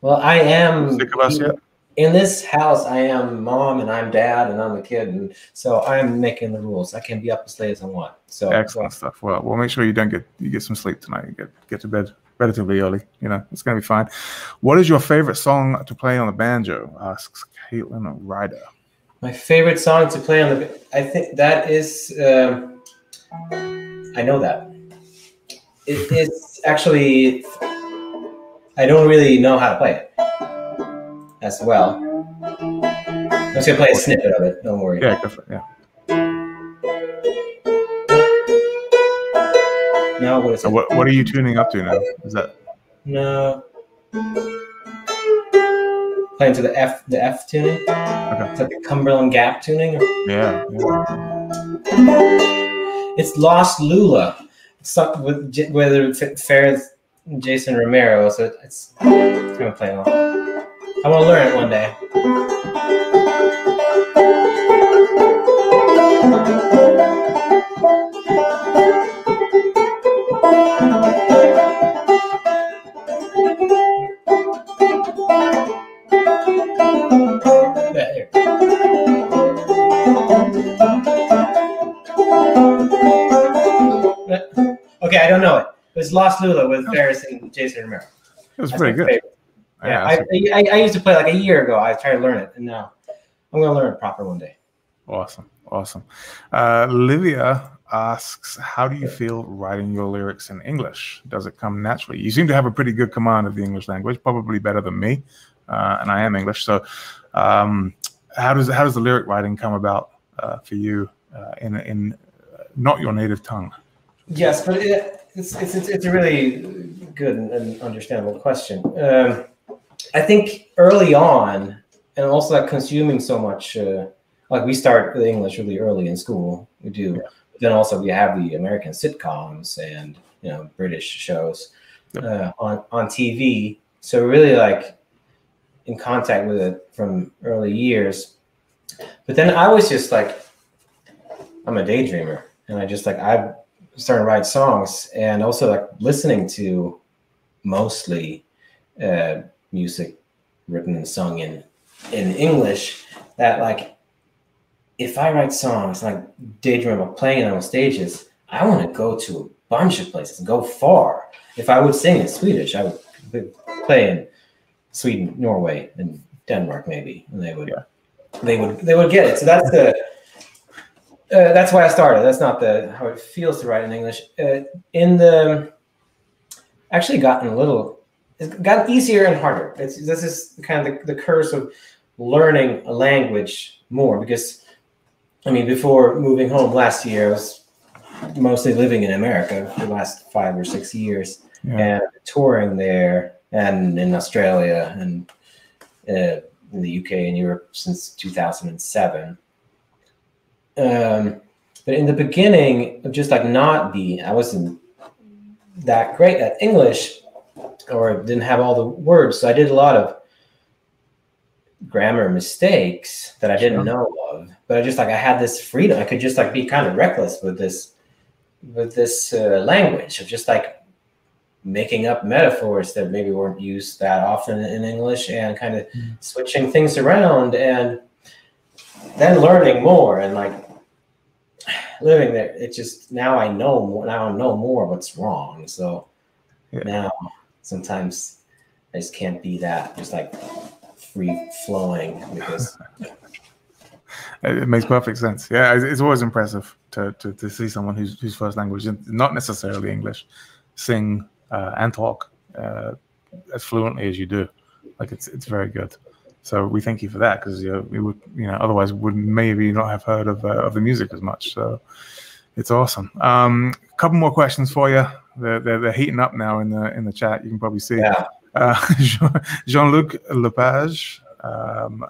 Well, I am sick of us yet? in this house. I am mom and I'm dad and I'm a kid, and so I'm making the rules. I can be up as late as I want. So Excellent stuff. Well, we'll make sure you don't get you get some sleep tonight. You get get to bed relatively early. You know, it's gonna be fine. What is your favorite song to play on the banjo? Asks Caitlin Ryder. My favorite song to play on the I think that is um, I know that. It, it's actually I don't really know how to play it as well. I'm just gonna play a snippet of it. Don't worry. Yeah, go for it. Yeah. What is it? what what are you tuning up to now? Is that No. Playing to the F the F tuning. Okay. It's like the Cumberland Gap tuning. yeah? yeah. It's Lost Lula. It's stuck with J- with it Pharis Jason Romero, so it's, it's gonna play along. I want to learn it one day. Was Lost Lula with Pharis and Jason Romero. It was That's pretty good. favorite. Yeah, Yeah, I, I, I used to play like a year ago. I tried to learn it, and now I'm gonna learn it proper one day. awesome, awesome. Uh, Livia asks, "How do you feel writing your lyrics in English? Does it come naturally? You seem to have a pretty good command of the English language, probably better than me, uh, and I am English. So, um, how does how does the lyric writing come about uh, for you uh, in in uh, not your native tongue? Yes, but it, it's, it's it's it's a really good and- and understandable question. Um, I think early on, and also like consuming so much, uh, like we start with English really early in school. We do. But then also we have the American sitcoms and you know British shows Yep. uh, on on TV. So really like in contact with it from early years. But then I was just like, I'm a daydreamer, and I just like I started to write songs and also like listening to mostly uh, music written and sung in in English that like if I write songs like daydream of playing on stages, I want to go to a bunch of places and go far. If I would sing in Swedish, I would play in Sweden, Norway, and Denmark maybe, and they would Yeah. they would they would get it. So that's the uh, that's why I started. That's not the how it feels to write in English. Uh, in the actually gotten a little it's gotten easier and harder. It's this is kind of the, the curse of learning a language more because I mean before moving home last year I was mostly living in America for the last five or six years Yeah. and touring there and in Australia and uh, in the UK and Europe since 2007. Um, but in the beginning of just like not being, I wasn't that great at English or didn't have all the words. So I did a lot of grammar mistakes that I didn't Sure. know of. But I just like I had this freedom. I could just like be kind of reckless with this with this uh, language of just like making up metaphors that maybe weren't used that often in English and kind of Mm. switching things around and then learning more and like living there. It just now I know more. Now I know more what's wrong. So Yeah. now sometimes I just can't be that just like free flowing because *laughs* It makes perfect sense. Yeah, it's, it's always impressive to, to, to see someone whose whose first language is not necessarily English sing uh, and talk uh, as fluently as you do. Like it's it's very good. So we thank you for that because you know, we would you know otherwise would maybe not have heard of uh, of the music as much. So it's awesome. Um, a couple more questions for you. They're, they're, they're heating up now in the in the chat. You can probably see. yeah. Uh, *laughs* Jean Luc Lepage um,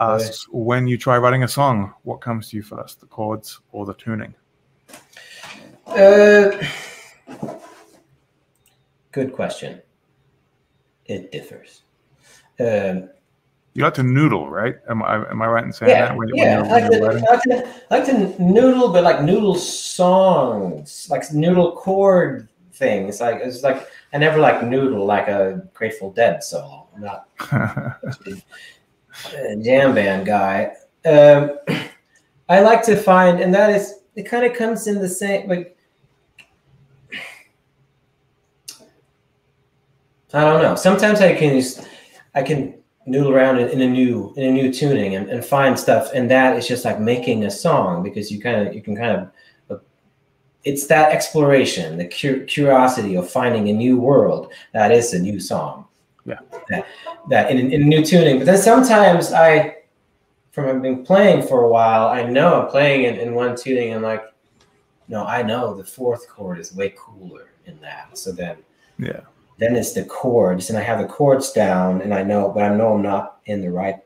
asks when you try writing a song, what comes to you first, the chords or the tuning? Uh, good question. It differs. Um, You like to noodle, right? Am I am I right in saying yeah, that? When, yeah. when I like, to. I, like to, I like to noodle, but like noodle songs, like noodle chord things. Like it's like I never like noodle like a Grateful Dead solo. I'm not *laughs* a jam band guy. Um, *clears throat* I like to find, and that is, it kind of comes in the same, like, I don't know. Sometimes I can just, I can noodle around in, in a new, in a new tuning and, and find stuff, and that is just like making a song because you kind of, you can kind of, uh, it's that exploration, the cu- curiosity of finding a new world that is a new song. Yeah. That, that in, in a new tuning. But then sometimes I, from having been playing for a while, I know I'm playing in, in one tuning and like, no, I know the fourth chord is way cooler in that. So then, yeah, then it's the chords, and I have the chords down, and I know, but I know I'm not in the right.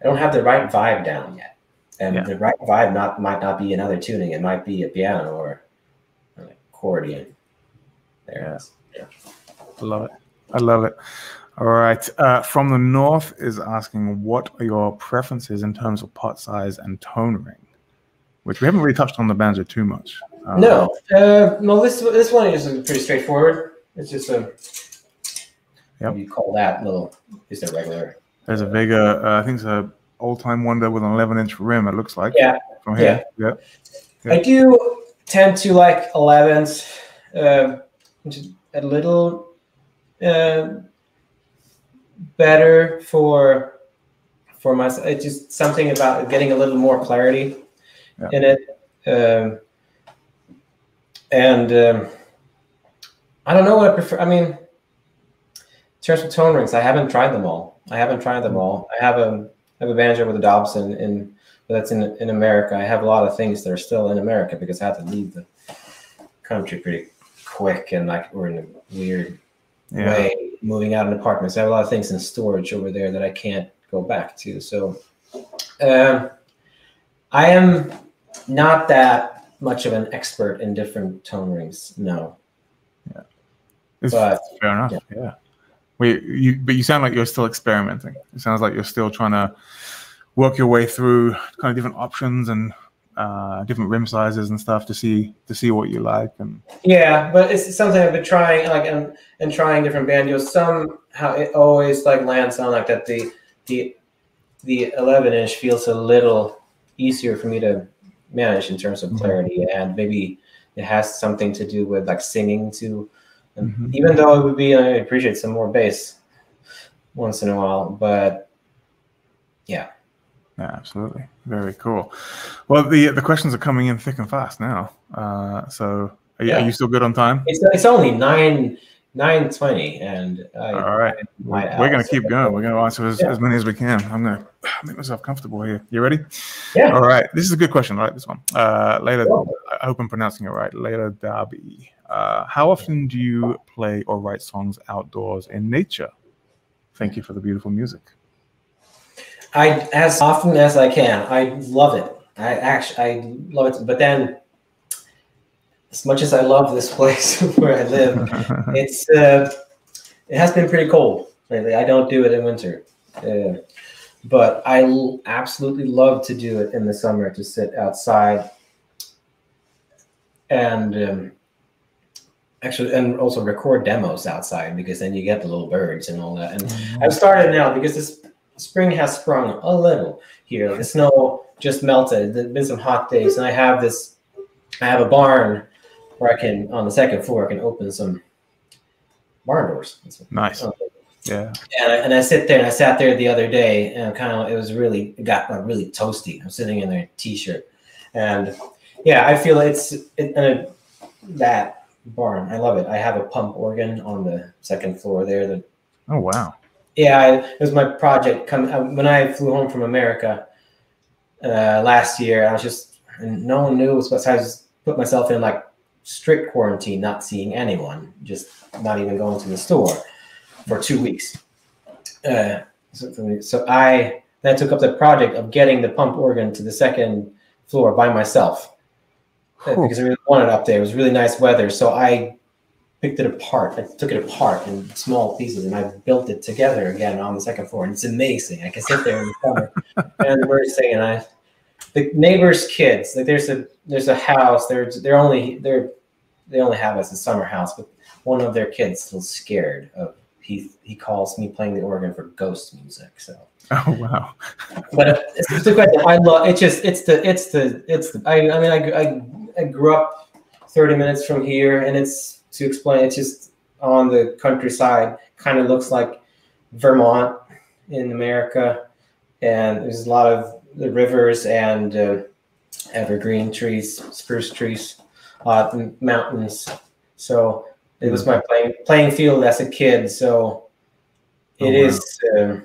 I don't have the right vibe down yet, and Yeah. the right vibe not might not be another tuning. It might be a piano or an accordion. There it is. Yeah. I love it. I love it. All right. Uh, from the north is asking, what are your preferences in terms of pot size and tone ring? Which we haven't really touched on the banjo too much. Um, No, uh, no. This this one is pretty straightforward. It's just a. Yep. You call that little? Is a regular. There's a Vega, uh, I think it's a Old Tyme Wonder with an 11 inch rim. It looks like Yeah. from here. Yeah. Yeah. I do tend to like 11s, uh, a little uh, better for for myself. It's just something about getting a little more clarity Yeah. in it, um, and um, I don't know what I prefer. I mean, in terms of tone rings, I haven't tried them all. I haven't tried them all. I have a I have a banjo with a Dobson in but that's in in America. I have a lot of things that are still in America because I had to leave the country pretty quick and like we're in a weird Yeah. way moving out in apartments. I have a lot of things in storage over there that I can't go back to. So um, I am not that much of an expert in different tone rings. No, It's but fair enough. Yeah. We, you, but you sound like you're still experimenting. It sounds like you're still trying to work your way through kind of different options and uh, different rim sizes and stuff to see to see what you like. And Yeah, but it's something I've been trying, like, and and trying different banjos. Somehow it always like lands on like that. The the the 11 inch feels a little easier for me to manage in terms of Mhm. clarity, and maybe it has something to do with like singing to Mhm. even though it would be, I appreciate some more bass once in a while, but Yeah, Yeah, absolutely. Very cool. Well, the the questions are coming in thick and fast now. Uh, so, are you, are you still good on time? it's it's only nine nine twenty, and I, All right. my We're going to keep going. We're going to answer as, Yeah. as many as we can. I'm going *sighs* to make myself comfortable here. You ready? Yeah. All right. This is a good question. I like this one. Uh, Layla. I hope I'm pronouncing it right. Layla Darby. Uh, how often do you play or write songs outdoors in nature? Thank you for the beautiful music. I as often as I can. I love it. I actually I love it. But then, as much as I love this *laughs* place where I live, *laughs* it's uh, it has been pretty cold lately. I don't do it in winter, uh, but I l- absolutely love to do it in the summer to sit outside and um, actually and also record demos outside because then you get the little birds and all that. And mm-hmm. I've started now because this spring has sprung a little here. The snow just melted. There's been some hot days, and I have this. I have a barn where I can on the second floor I can open some barn doors. nice. Um, yeah. And I, and I sit there and I sat there the other day and kind of it was really it got really toasty. I'm sitting in a t-shirt, and yeah, I feel it's it, and it, that barn. I love it. I have a pump organ on the second floor there. The Oh, wow. yeah, I, it was my project. Come uh, when I flew home from America uh, last year. I was just and no one knew. So I was put myself in like strict quarantine, not seeing anyone, just not even going to the store for two weeks. Uh, so, so I then took up the project of getting the pump organ to the second floor by myself Cool. because I really wanted it up there. It was really nice weather, so I picked it apart. I took it apart in small pieces and I built it together again on the second floor. And it's amazing. I can sit there in the summer *laughs* and we're singing. I the neighbors' kids, like there's a there's a house, they're they're only they're they only have us a summer house, but one of their kids was scared of he he calls me playing the organ for ghost music. So Oh, wow. but it's, it's the question. I love it. Just it's the it's the it's the. I, I mean I, I I grew up thirty minutes from here, and it's to explain. It's just on the countryside. Kind of looks like Vermont in America, and there's a lot of the rivers and uh, evergreen trees, spruce trees, uh, mountains. So it was my playing playing field as a kid. So Oh, wow. is. Um,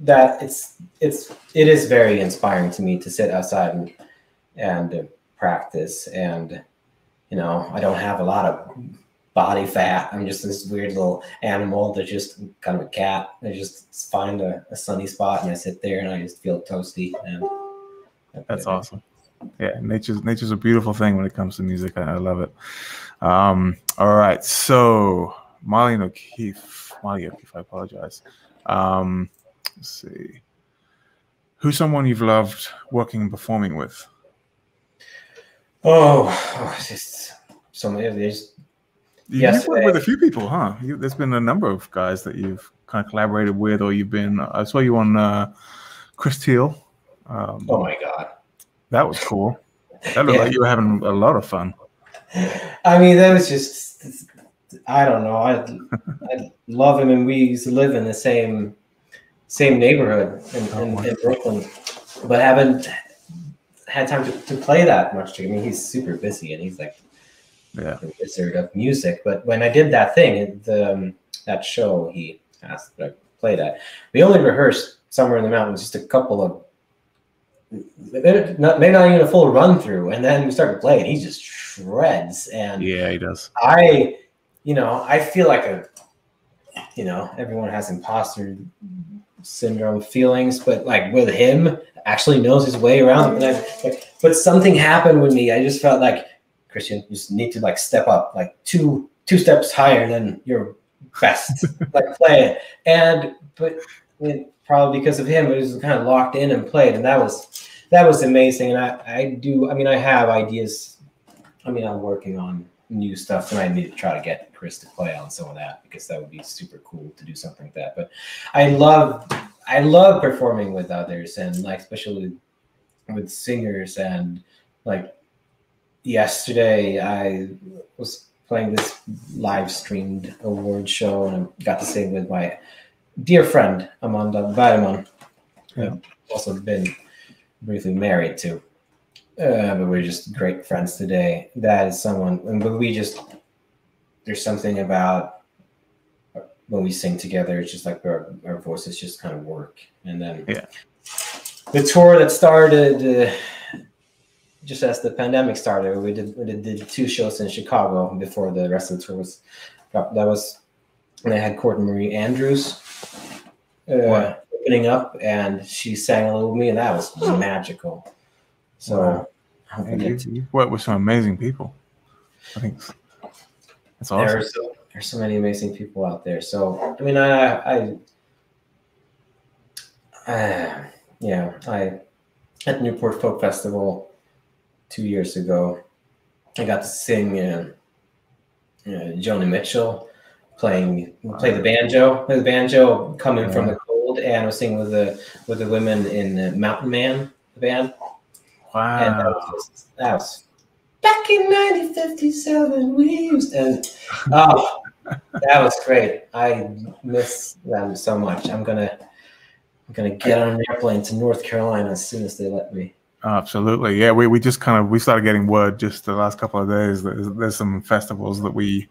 that it's it's it is very inspiring to me to sit outside and and uh, practice and you know i don't have a lot of body fat i'm just this weird little animal that's just kind of a cat i just find a, a sunny spot and i sit there and i just feel toasty and That's awesome. Yeah, nature's nature's a beautiful thing when it comes to music. I, I love it. Um, all right, so Marlene O'Keefe, Molly O'Keefe, I apologize. Um, let's see, who's someone you've loved working and performing with? Oh, oh it's just so many there's You- Yes, You've worked with a few people, huh? You, there's been a number of guys that you've kind of collaborated with, or you've been. I saw you on uh, Chris Thile. Um, oh my god That was cool. That looked Yeah. like you were having a lot of fun. I mean, that was just, I don't know. I, I love him, and we used to live in the same same neighborhood in, in, in Brooklyn, but haven't had time to, to play that much. I mean, he's super busy, and he's like Yeah. the wizard of music. But when I did that thing, the um, that show, he asked that I play that. We only rehearsed somewhere in the mountains, just a couple of. Maybe not, maybe not even a full run through, and then we started playing. He just shreds, and Yeah, he does. I, you know, I feel like a, you know, everyone has imposter syndrome feelings, but like with him, actually knows his way around. And I, like, but something happened with me. I just felt like Kristian, you just need to like step up, like two two steps higher than your best, *laughs* like play it. And but I mean, probably because of him, it was kind of locked in and played, and that was that was amazing. And I I do, I mean, I have ideas. I mean, I'm working on new stuff, and I need to try to get Chris to play on some of that because that would be super cool to do something like that. But I love I love performing with others and like especially with singers and like yesterday I was playing this live streamed award show, and I got to sing with my dear friend Amanda Bergman, who I've also been briefly married to. Uh, but we're just great friends today. That is someone, and but we just there's something about when we sing together. It's just like our, our voices just kind of work, and then Yeah. the tour that started uh, just as the pandemic started. We did we did, did two shows in Chicago before the rest of the tour was. That was when I had Courtney Marie Andrews uh, Wow. opening up, and she sang a little with me, and that was magical. So Wow. I we And you, you've worked with some amazing people. I think it's, it's awesome. there's so, there's so many amazing people out there. So I mean, I I, uh, yeah, I at Newport Folk Festival two years ago, I got to sing uh, uh, Joni Mitchell playing play the banjo, play the banjo coming from the cold, and I was singing with the with the women in uh, Mountain Man the band. And that Wow. was, just, that was back in 1957. We used and oh, that was great. I miss them so much. I'm gonna I'm gonna get on an airplane to North Carolina as soon as they let me. Absolutely. Yeah, we, we just kind of we started getting word just the last couple of days. There's, there's some festivals that we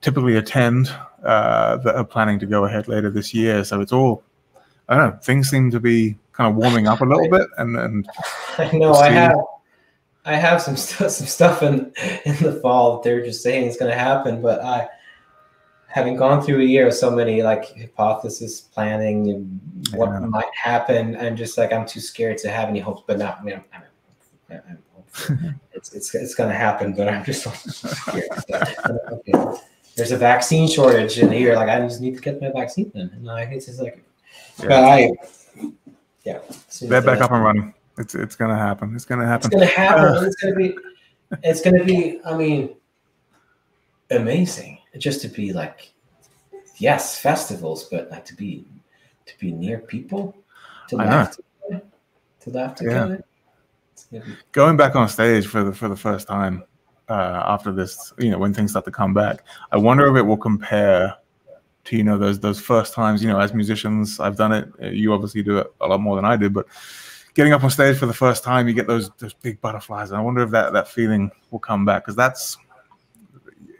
typically attend uh, that are planning to go ahead later this year. So it's all I don't know. Things seem to be kind of warming up a little bit, and and *laughs* I know I have I have some stuff some stuff in in the fall that they're just saying is gonna happen, but I having gone through a year of so many like hypothesis planning and what Yeah. might happen, I'm just like I'm too scared to have any hopes. But not, I mean, I'm, I'm, I'm it's it's it's gonna happen, but I'm just scared. okay. There's a vaccine shortage in here. Like I just need to get my vaccine then. And like it's just like, but I, yeah. as soon as they're they back up and running. It's it's gonna happen. It's gonna happen. it's happen. gonna happen. Uh. it's gonna be. It's gonna be. I mean, amazing. Just to be like, yes, festivals, but like to be, to be near people, to I laugh together, to laugh Yeah. together. Be- Going back on stage for the for the first time uh, after this, you know, when things start to come back, I wonder if it will compare to you know those those first times. You know, as musicians, I've done it. Uh, You obviously do it a lot more than I did, but getting up on stage for the first time, you get those those big butterflies. And I wonder if that that feeling will come back because that's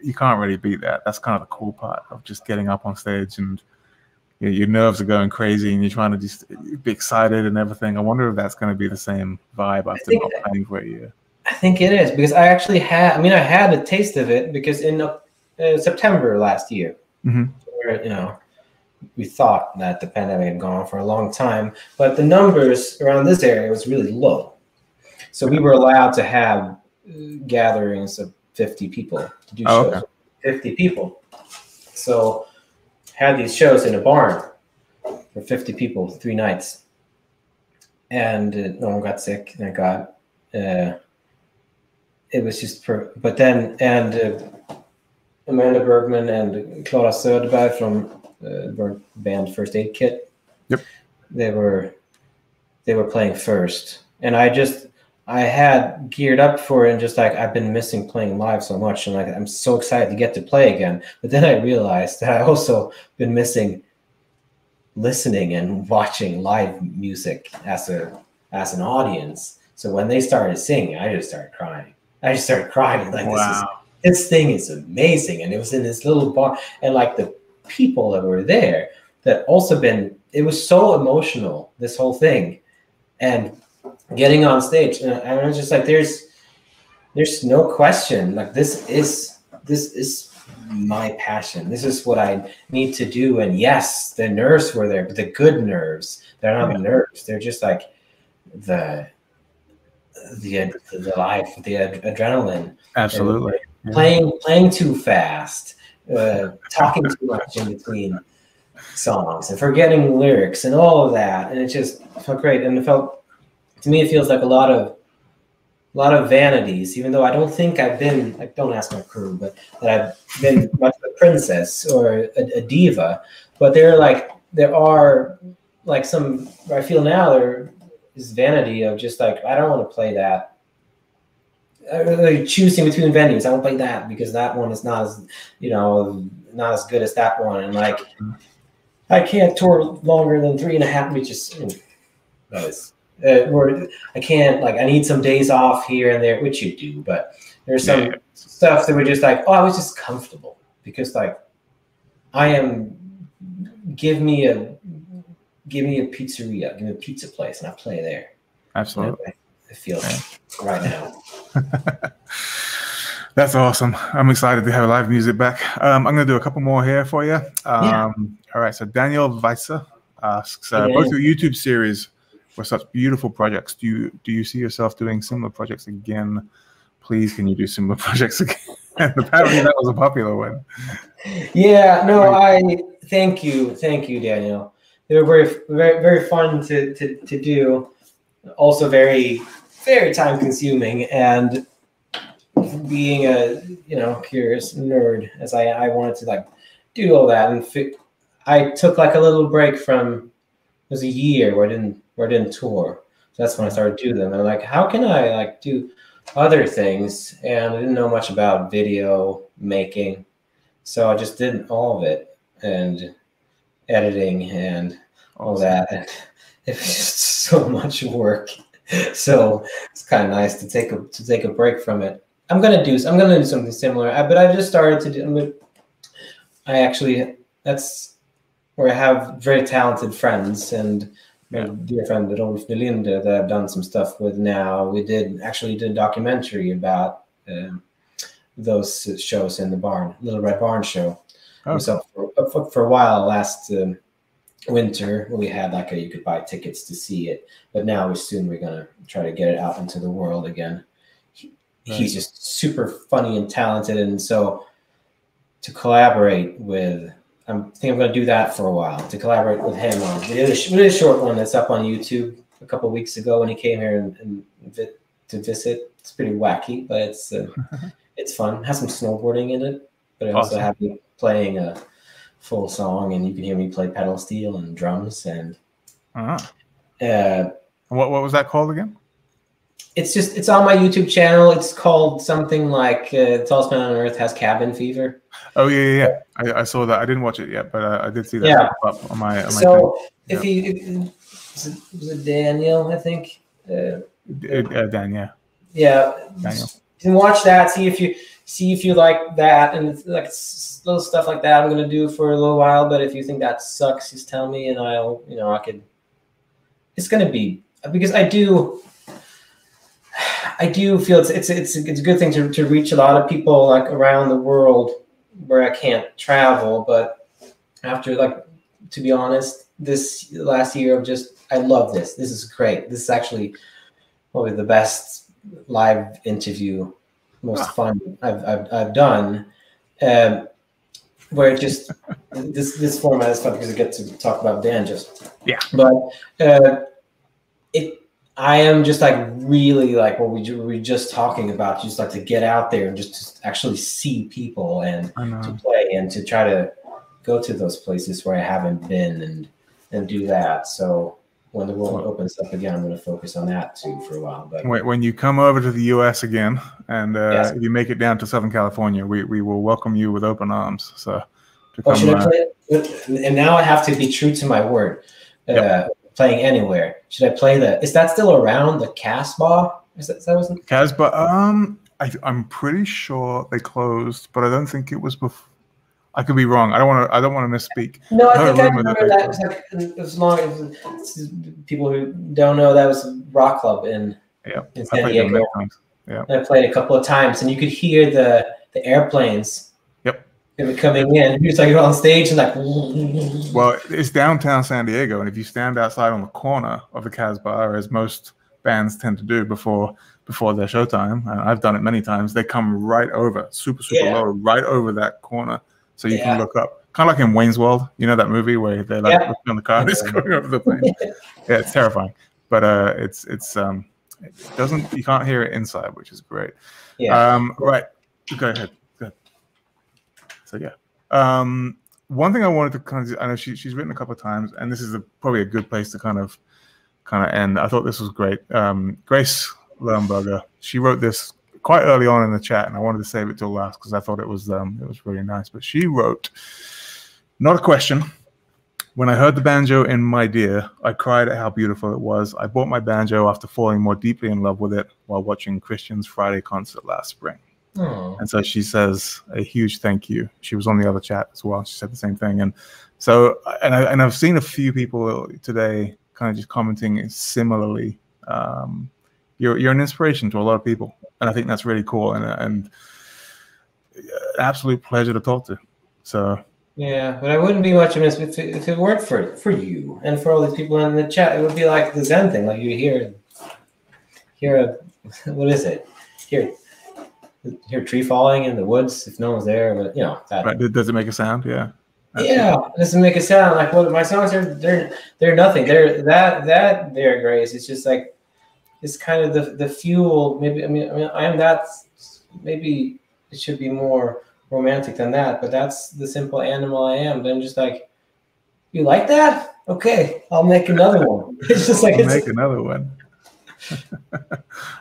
you can't really beat that. That's kind of the cool part of just getting up on stage and you know, your nerves are going crazy and you're trying to just be excited and everything. I wonder if that's going to be the same vibe after not that- playing for a year. I think it is because I actually had. I mean, I had a taste of it because in uh, September last year, Mhm. where you know we thought that the pandemic had gone on for a long time, but the numbers around this area was really low. So we were allowed to have uh, gatherings of 50 people to do Oh, shows. 50 people. So had these shows in a barn for 50 people, three nights. And uh, no one got sick, thank God. Uh, it was just, per- but then, and uh, Amanda Bergman and Klara Söderberg from uh, band First Aid Kit. Yep. They were, they were playing first, and I just, I had geared up for it, and just like I've been missing playing live so much, and like I'm so excited to get to play again. But then I realized that I also been missing listening and watching live music as a as an audience. So when they started singing, I just started crying. I just started crying like this is this thing is amazing and it was in this little bar and like the people that were there that also been it was so emotional this whole thing and getting on stage and I was just like there's there's no question like this is this is my passion this is what I need to do and yes the nerves were there but the good nerves they're not Yeah. nerves they're just like the the the life the ad- adrenaline Absolutely. Yeah. playing playing too fast, uh, talking too much in between songs, and forgetting lyrics and all of that. And it just felt great. And it felt to me, it feels like a lot of a lot of vanities. Even though I don't think I've been like don't ask my crew, but that I've been much of a princess or a, a diva. But there are like there are like some I feel now there is vanity of just like I don't want to play that uh, like choosing between venues. I don't play that because that one is not as you know not as good as that one, and like I can't tour longer than three and a half, which is that is uh, where I can't like I need some days off here and there, which you do, but there's some Yeah. stuff that were just like, oh, I was just comfortable because like I am give me a give me a pizzeria, give me a pizza place, and I play there. Absolutely. I feel right now. *laughs* That's awesome. I'm excited to have live music back. Um, I'm going to do a couple more here for you. Um, Yeah. All right. So Daniel Weiser asks, uh, Yeah. both your YouTube series were such beautiful projects. Do you do you see yourself doing similar projects again? Please, can you do similar *laughs* projects again? *laughs* Apparently, that was a popular one. Yeah, no, I thank you, thank you, Daniel. They were very, very, very fun to to to do. Also, very, very time consuming, and being a you know curious nerd, as I I wanted to like do all that, and I took like a little break from. It was a year where I didn't where I didn't tour. So that's when I started doing them. And I'm like, how can I like do other things? And I didn't know much about video making. So I just did all of it and editing and all that. And *laughs* it was just so much work. *laughs* So it's kind of nice to take a to take a break from it. I'm gonna do I'm gonna do something similar, I- but I just started to do. I'm gonna, I actually that's where I have very talented friends and Yeah. dear friend Rolf Nylinde that I've done some stuff with now. We did actually did a documentary about um, those shows in the barn, Little Red Barn Show. It Oh, up for, for, for a while last um, winter. We had like a you could buy tickets to see it, but now we soon we're gonna try to get it out into the world again. He, Right. He's just super funny and talented, and so to collaborate with. I'm think I'm going to do that for a while to collaborate with him on. We did a, we did a short one that's up on YouTube a couple weeks ago when he came here and, and vi- to visit. It's pretty wacky, but it's uh, *laughs* it's fun. It has some snowboarding in it, but I also Awesome. have me playing a full song, and you can hear me play pedal steel and drums, and uh-huh. uh, What what was that called again? It's just it's on my YouTube channel. It's called something like uh, "Tallest Man on Earth Has Cabin Fever." Oh yeah, yeah, yeah. I, I saw that. I didn't watch it yet, but uh, I did see that Yeah. pop up on my on my So Yeah. if you if, was, it, was it Daniel, I think. Uh. Uh, Dan, yeah. yeah, Daniel. you can watch that. See if you see if you like that, and it's like little stuff like that. I'm gonna do for a little while, but if you think that sucks, just tell me, and I'll you know I could. It's gonna be because I do. I do feel it's it's it's, it's a good thing to, to reach a lot of people like around the world where I can't travel, but after like to be honest, this last year of just I love this. This is great. This is actually probably the best live interview, most Ah. fun I've, I've, I've done. Um, where it just this this format is fun because I get to talk about Dan just Yeah. But uh, I am just like really like what we we were just talking about, just like to get out there and just to actually see people and to play and to try to go to those places where I haven't been and and do that. So when the world opens up again, I'm going to focus on that too for a while. But When, when you come over to the U.S. again, and uh, Yes. you make it down to Southern California, we, we will welcome you with open arms. So, to oh, come, should I uh, play it? And now I have to be true to my word. Uh, Playing anywhere. Should I play the? Is that still around the Casbah? Is that, is that wasn't? Casbah, um, I, I'm pretty sure they closed, but I don't think it was before. I could be wrong. I don't want to. I don't want to misspeak. No, I I think I remember that remember they that. It was like as long as people who don't know that was a rock club in Yeah, in San Diego. many times. And I played a couple of times, and you could hear the the airplanes. They were coming in. He was like on stage and like. Well, it's downtown San Diego, and if you stand outside on the corner of the Casbah, as most bands tend to do before before their showtime, and I've done it many times, they come right over, super super Yeah. low, right over that corner, so you Yeah. can look up. Kind of like in Wayne's World, you know that movie where they're like Yeah. looking on the car, *laughs* it's going over the plane. *laughs* yeah, it's terrifying, but uh, it's it's um, it doesn't you can't hear it inside, which is great. yeah. Um, right. Go ahead. So yeah. Um, one thing I wanted to kind of I know she, she's written a couple of times, and this is a, probably a good place to kind of kind of end. I thought this was great. Um, Grace Lemberger, she wrote this quite early on in the chat, and I wanted to save it till last because I thought it was um, it was really nice. But she wrote, not a question. When I heard the banjo in My Dear, I cried at how beautiful it was. I bought my banjo after falling more deeply in love with it while watching Kristian's Friday concert last spring. Oh, And so she says a huge thank you. She was on the other chat as well. She said the same thing. And so, and I and I've seen a few people today kind of just commenting similarly. Um, you're you're an inspiration to a lot of people, and I think that's really cool and and absolute pleasure to talk to. So yeah, but I wouldn't be much of an if it, if it weren't for for you and for all these people in the chat. It would be like the Zen thing, like you hear hear a *laughs* what is it? Hear hear tree falling in the woods if no one's there, but you know that. right, does it make a sound? Yeah. Yeah, it doesn't make a sound like what my songs are. They're they're nothing. They're that that there, Grace. It's just like it's kind of the the fuel. Maybe I mean I mean I am that. Maybe it should be more romantic than that, but that's the simple animal I am. But I'm just like, you like that? Okay, I'll make another one. *laughs* It's just like I'll it's, make another one.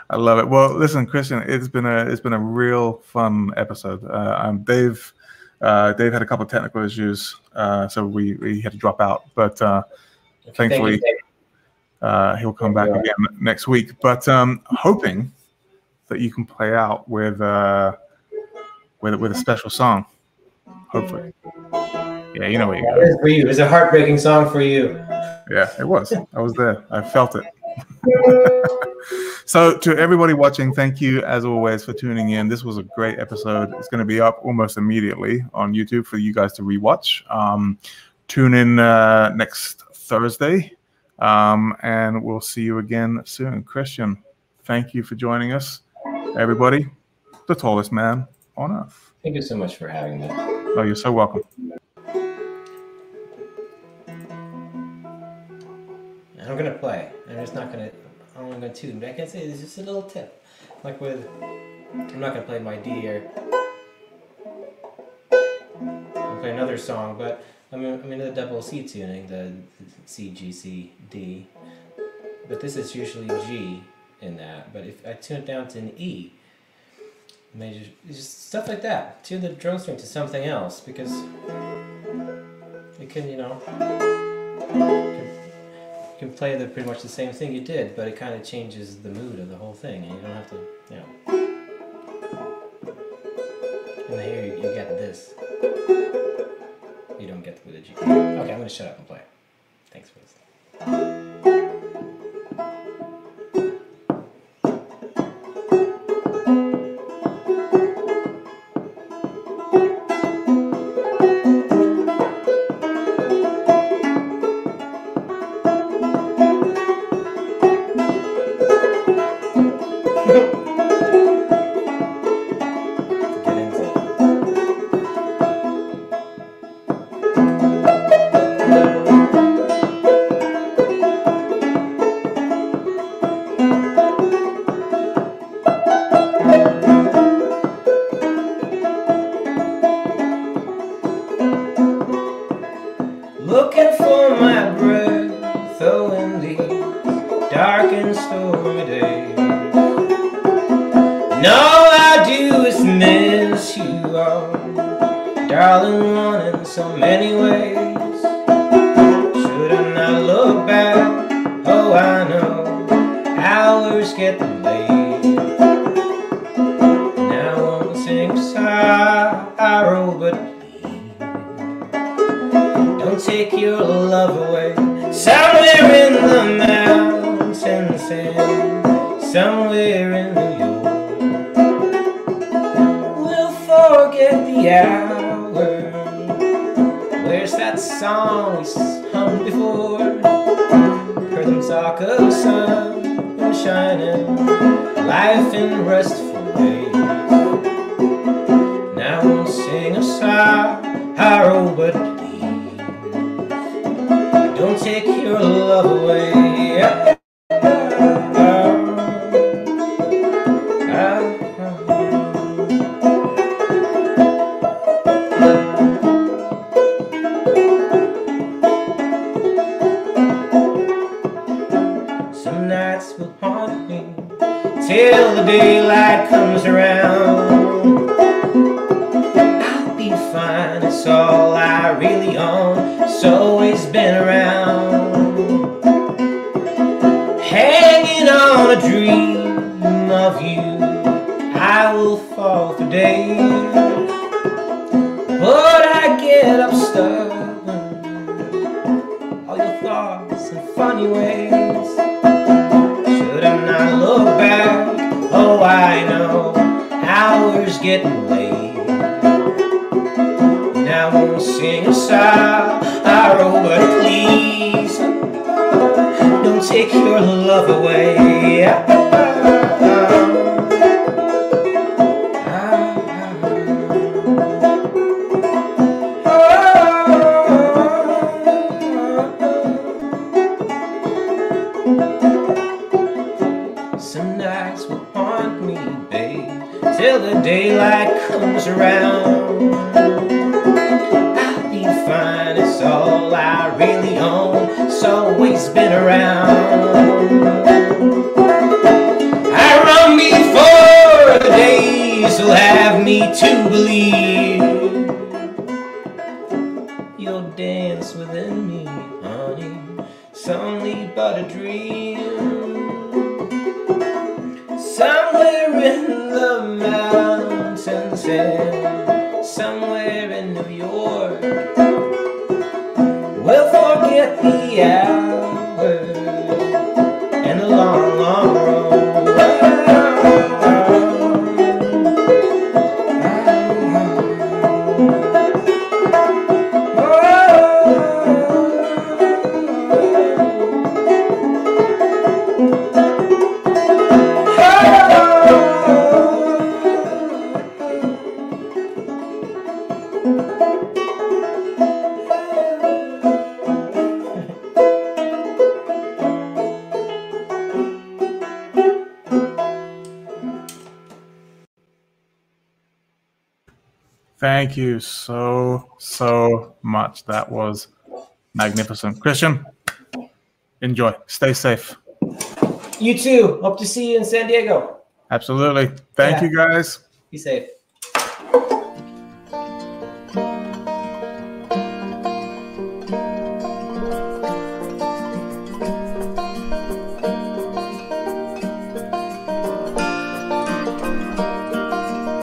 I love it. Well, listen, Kristian, it's been a it's been a real fun episode. Uh, um, Dave uh, Dave had a couple of technical issues, uh, so we, we had to drop out. But uh, thankfully, uh, he'll come back again next week. But um, hoping that you can play out with uh, with with a special song. Hopefully, yeah, you know where you That go. is for you. It's a heartbreaking song for you. Yeah, it was. I was there. I felt it. So, to everybody watching, thank you as always for tuning in. This was a great episode. It's going to be up almost immediately on YouTube for you guys to rewatch. Um, tune in uh, next Thursday, um, and we'll see you again soon. Kristian, thank you for joining us. Everybody, the tallest man on earth. Thank you so much for having me. Oh, you're so welcome. I'm gonna play. I'm just not gonna. I'm only gonna tune. But I can say this is just a little tip. Like with, I'm not gonna play my D here. I'll play another song, but I'm I'm the double C tuning, the C G C D. But this is usually G in that. But if I tune it down to an E, major, just stuff like that. Tune the drum string to something else because it can, you know can play the pretty much the same thing you did, but it kind of changes the mood of the whole thing, and you don't have to, you know. And here you, you get this. You don't get a G. Okay, I'm gonna shut up and play. Thanks for listening. much. That was magnificent. Kristian, enjoy. Stay safe. You too. Hope to see you in San Diego. Absolutely. Thank yeah. you guys. Be safe.